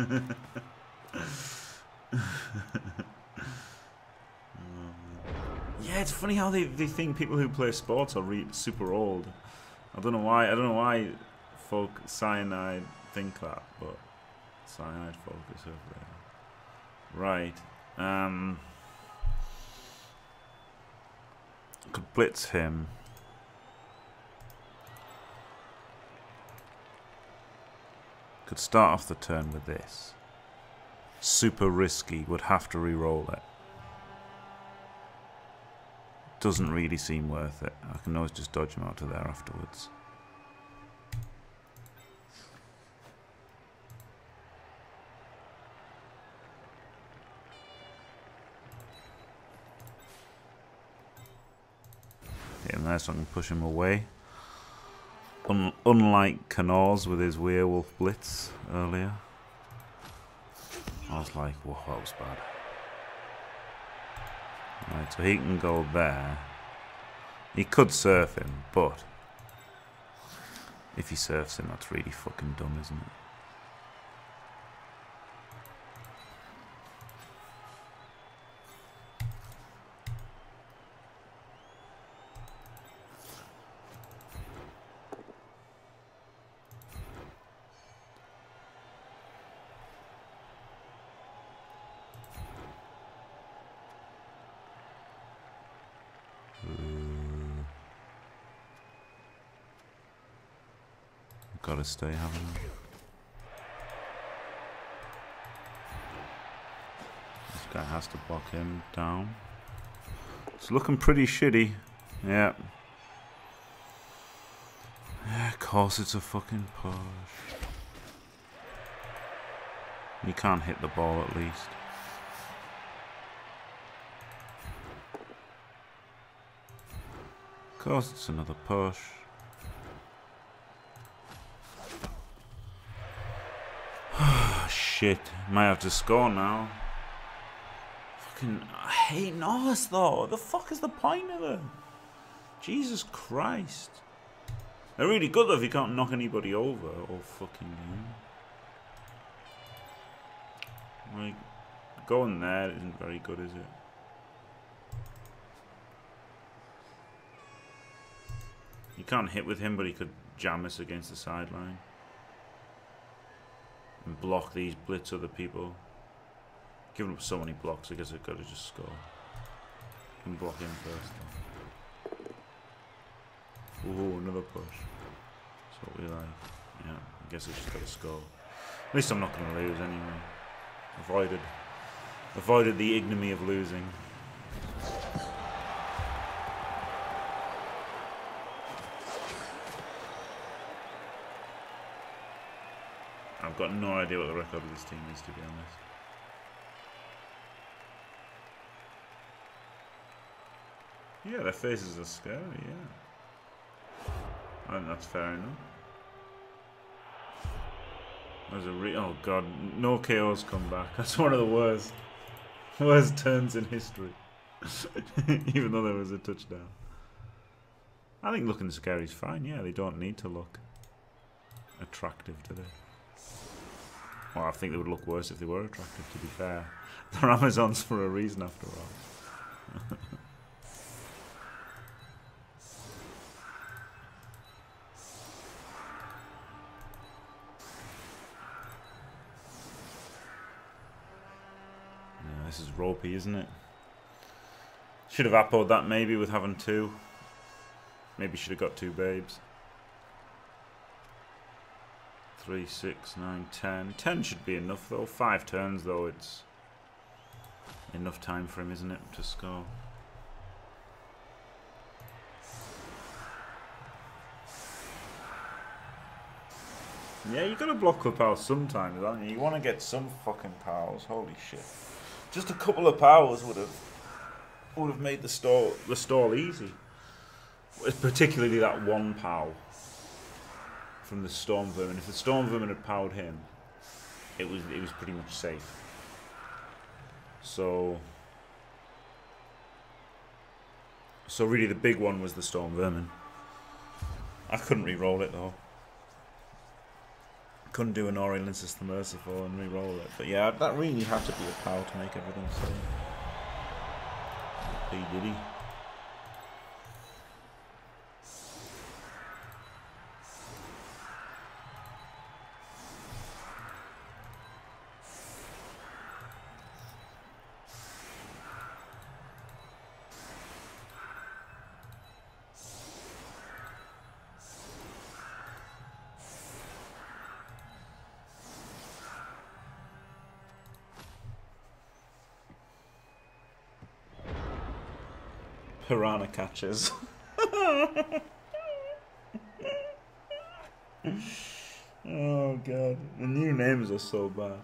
(laughs) yeah, it's funny how they, they think people who play sports are re super old. I don't know why. I don't know why folk cyanide think that, but cyanide focus over there. Right. Um, could blitz him. Could start off the turn with this. Super risky, would have to re-roll it. Doesn't really seem worth it. I can always just dodge him out to there afterwards. Hit him there so I can push him away. Un unlike Knorrs with his werewolf blitz earlier. I was like, whoa, that was bad. Right, so he can go there. He could surf him, but if he surfs him, that's really fucking dumb, isn't it? Gotta stay, haven't I? This guy has to block him down. It's looking pretty shitty. Yeah. Yeah, of course it's a fucking push. You can't hit the ball at least. Of course it's another push. Shit. Might have to score now. Fucking, I hate Norse though. The fuck is the point of them? Jesus Christ. They're really good though if you can't knock anybody over or fucking you. Like, going there isn't very good, is it? You can't hit with him, but he could jam us against the sideline and block these blitz other people. Giving up so many blocks, I guess I've got to just score. And block him first. Ooh, another push. That's what we like. Yeah, I guess I just got to score. At least I'm not going to lose anyway. Avoided, avoided the ignominy of losing. Got no idea what the record of this team is, to be honest. Yeah, their faces are scary, yeah. I think that's fair enough. There's a re- oh god, no KOs come back. (laughs) That's one of the worst, worst turns in history. (laughs) Even though there was a touchdown. I think looking scary is fine, yeah, they don't need to look attractive today. Well, I think they would look worse if they were attractive, to be fair. (laughs) They're Amazons for a reason, after all. (laughs) yeah, this is ropey, isn't it? Should have appoed that maybe with having two. Maybe should have got two babes. Three, six, nine, ten. Ten should be enough though. Five turns though, it's enough time for him, isn't it, to score? Yeah, you gotta block the powers sometimes, don't you? You wanna get some fucking powers. Holy shit. Just a couple of powers would have would have made the stall the stall easy. Particularly that one pow from the Stormvermin. If the Stormvermin had powered him, it was it was pretty much safe. So So really the big one was the Stormvermin. I couldn't re-roll it though. couldn't do an Aurelius the Merciful and re-roll it. But yeah, that really had to be a power to make everything safe. But he piranha catchers. (laughs) oh god, the new names are so bad.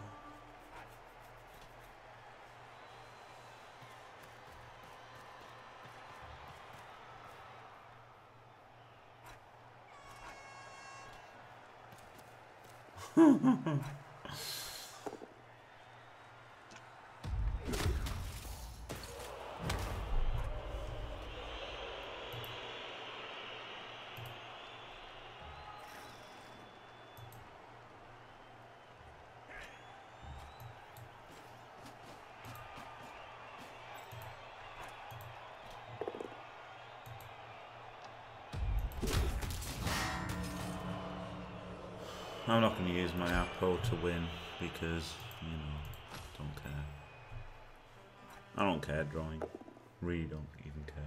Use to win because, you know, don't care. I don't care drawing. Really don't even care.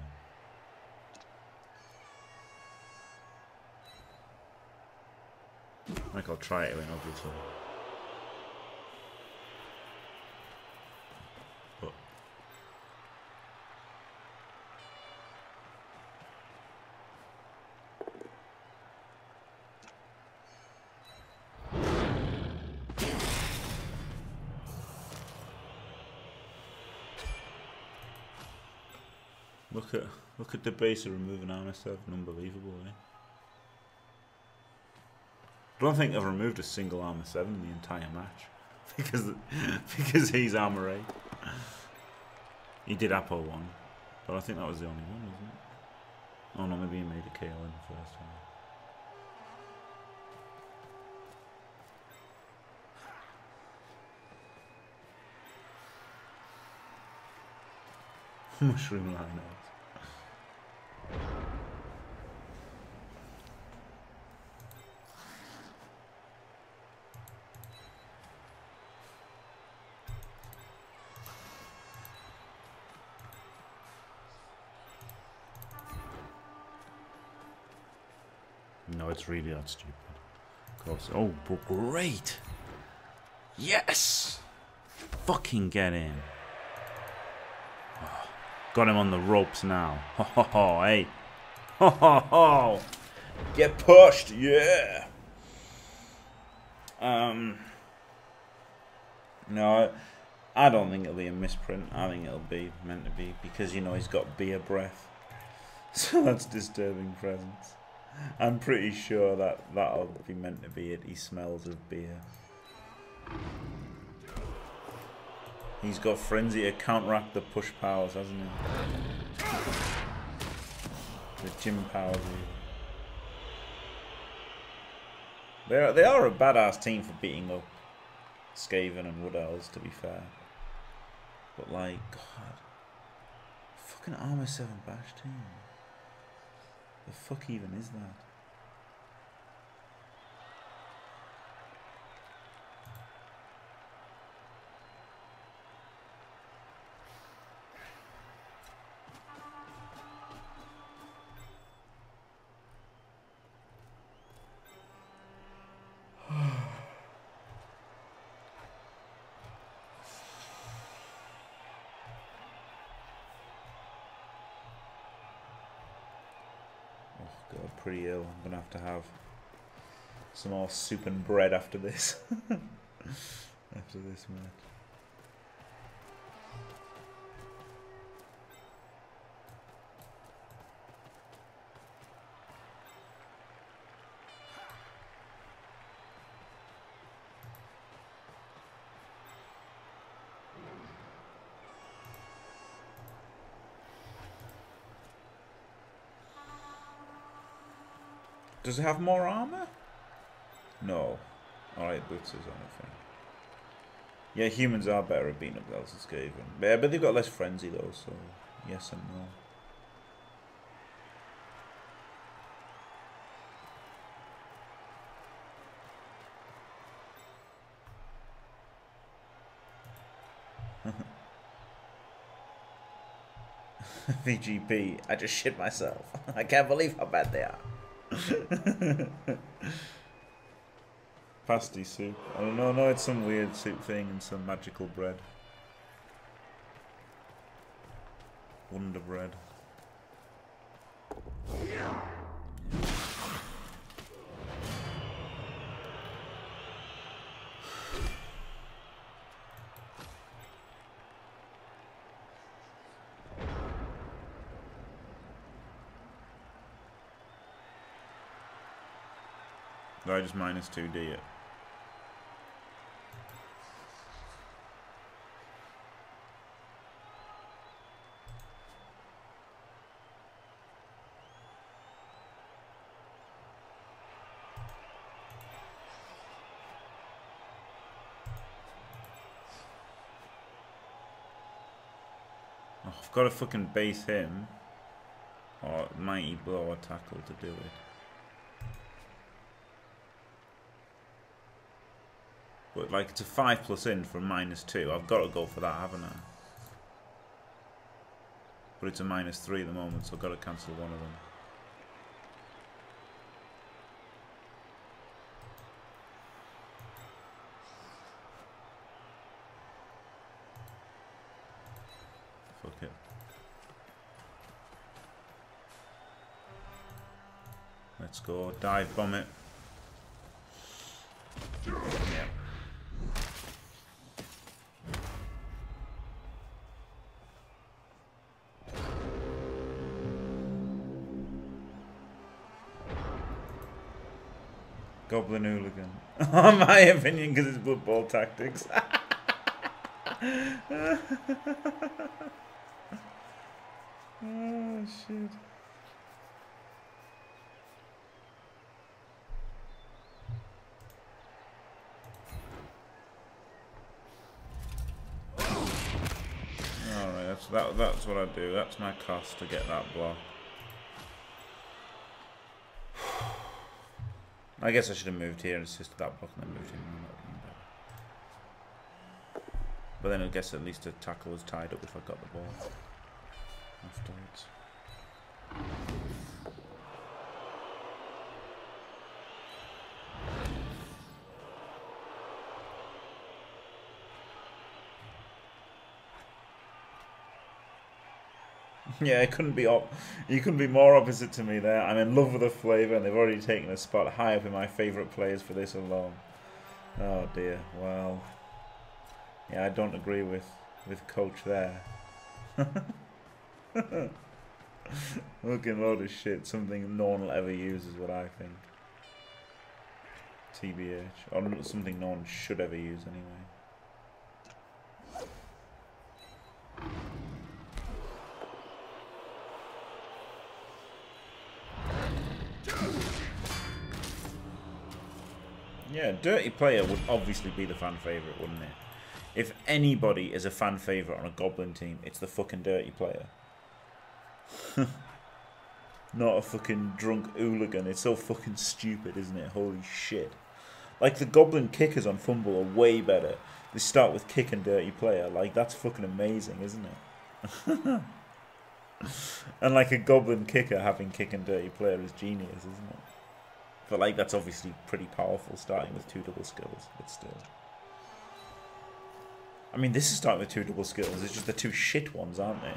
Like I'll try it when obviously. Look at look at the base of removing armor seven, unbelievable, eh? I don't think I've removed a single armor seven in the entire match (laughs) because because he's armor eight. He did Apple one, but I think that was the only one, wasn't it? Oh no, maybe he made a KO in the first one. (laughs) Mushroom line it's really that stupid. Close. Oh, great! Yes! Fucking get in. Got him on the ropes now. Ho ho ho, hey. Ho ho ho! Get pushed, yeah! Um. No, I don't think it'll be a misprint. I think it'll be meant to be because, you know, he's got beer breath. (laughs) So that's disturbing presence. I'm pretty sure that that'll be meant to be it. He smells of beer. He's got frenzy to counteract the push powers, hasn't he? The gym powers. They are, they are a badass team for beating up Skaven and Wood Elves, to be fair. But like, God. Fucking Armor 7 Bash team. The fuck even is that? Pretty ill. I'm gonna have to have some more soup and bread after this. (laughs) after this match. Does it have more armor? No. Alright, Boots is on the thing. Yeah, humans are better at beating up Elsa's Skaven. Yeah, but they've got less frenzy though, so yes and no. (laughs) VGP, I just shit myself. (laughs) I can't believe how bad they are. (laughs) Pasty soup. I don't know, no, it's some weird soup thing and some magical bread. Wonder bread. I just minus 2D it. Oh, I've got to fucking base him or mighty blow or tackle to do it. Like it's a 5 plus in from minus 2. I've got to go for that, haven't I? But it's a minus 3 at the moment, so I've got to cancel one of them. Fuck it. Let's go. Dive bomb it. Goblin Hooligan. (laughs) My opinion, because it's Blood Bowl tactics. (laughs) oh, shit. Alright, that's, that, that's what I do. That's my cost to get that block. I guess I should have moved here and assisted that block and then moved him. But then I guess at least the tackle was tied up if I got the ball afterwards. Yeah, it couldn't be op you couldn't be more opposite to me there. I'm in love with the flavour and they've already taken a spot high up in my favourite players for this alone. Oh dear, well Yeah, I don't agree with with coach there. (laughs) Looking load of shit, something no one will ever use is what I think. TBH. Or something no one should ever use anyway. Yeah, Dirty Player would obviously be the fan favourite, wouldn't it? If anybody is a fan favourite on a Goblin team, it's the fucking Dirty Player. (laughs) Not a fucking drunk hooligan. It's so fucking stupid, isn't it? Holy shit. Like, the Goblin kickers on FUMBBL are way better. They start with kick and Dirty Player. Like, that's fucking amazing, isn't it? (laughs) and like a Goblin kicker having kick and Dirty Player is genius, isn't it? But like that's obviously pretty powerful starting with two double skills, but still. I mean this is starting with two double skills, it's just the two shit ones, aren't they?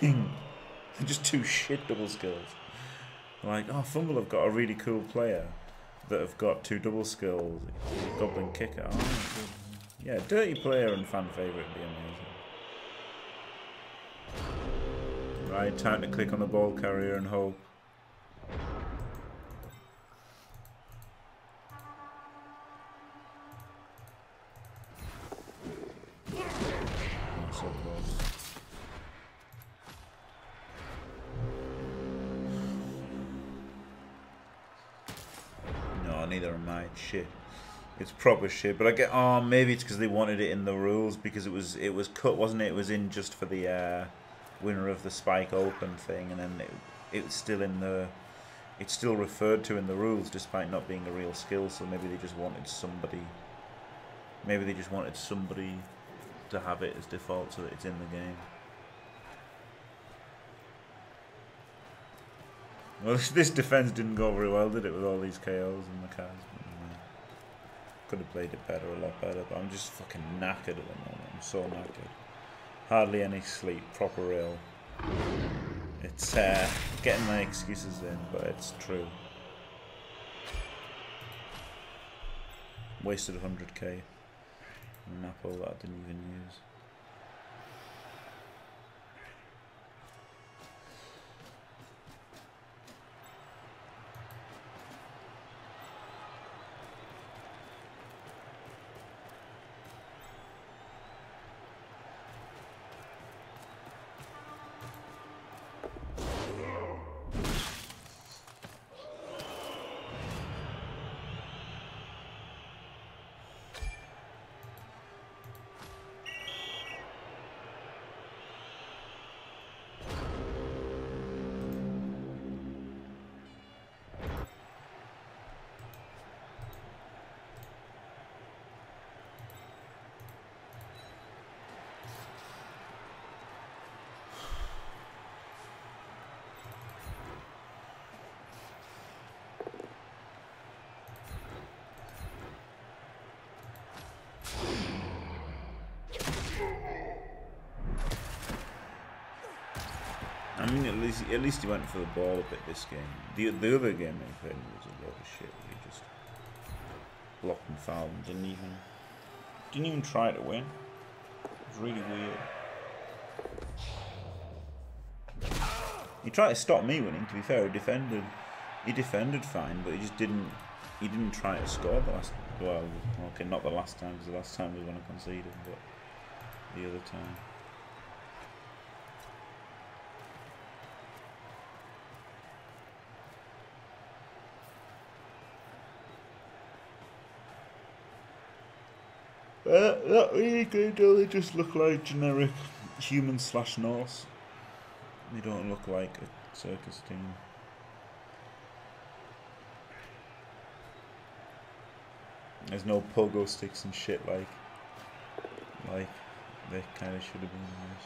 (laughs) They're just two shit double skills. Like, oh FUMBBL have got a really cool player that have got two double skills, Goblin Kicker. Oh, yeah, dirty player and fan favourite would be amazing. Right, time to click on the ball carrier and hope. Proper shit, but I get. Oh, maybe it's because they wanted it in the rules because it was it was cut, wasn't it? It was in just for the uh, winner of the Spike Open thing, and then it it's still in the it's still referred to in the rules despite not being a real skill. So maybe they just wanted somebody. Maybe they just wanted somebody to have it as default so that it's in the game. Well, (laughs) this defense didn't go very well, did it, with all these KOs and the cards? Could have played it better, a lot better, but I'm just fucking knackered at the moment. I'm so knackered. Hardly any sleep, proper ill. It's uh, getting my excuses in, but it's true. Wasted 100k on Apple that I didn't even use. Mean, at least at least he went for the ball a bit this game. The the other game he played was a lot of shit. He just blocked and fouled and didn't even didn't even try to win. It was really weird. He tried to stop me winning. To be fair, he defended. He defended fine, but he just didn't. He didn't try to score the last. Well, okay, not the last time because the last time was when I conceded, but the other time. Uh, that really good, they just look like generic human slash Norse. They don't look like a circus team. There's no pogo sticks and shit like like they kind of should have been this.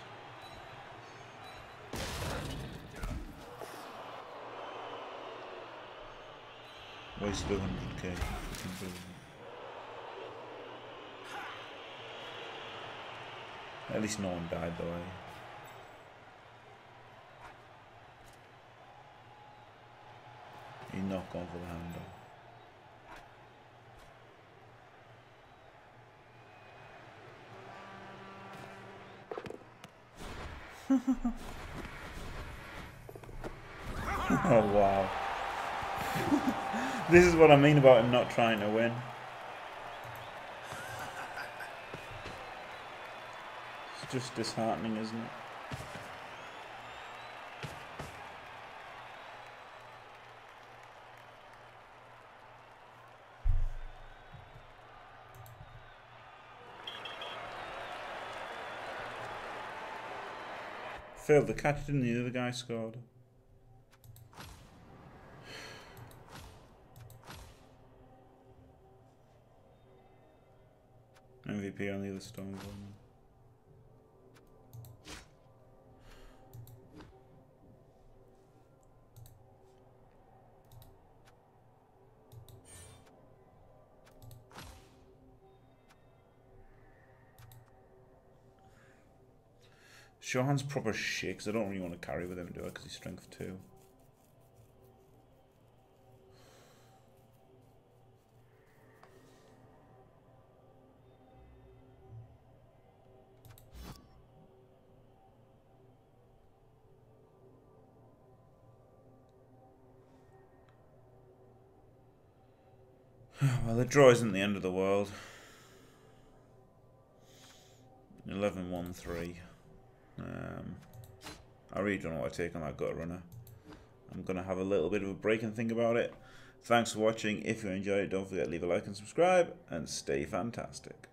Wasted 100k. At least no one died though. Eh? He's not going for the handle. (laughs) oh wow. (laughs) this is what I mean about him not trying to win. Just disheartening, isn't it? Failed the catch, didn't the other guy scored. (sighs) MVP on the other stone Shohan's proper shit because I don't really want to carry with him, do I? Because he's strength 2. (sighs) well, the draw isn't the end of the world. 11-1-3. Um, I really don't know what I take on that gut runner. I'm going to have a little bit of a break and think about it. Thanks for watching. If you enjoyed it, don't forget to leave a like and subscribe, and stay fantastic.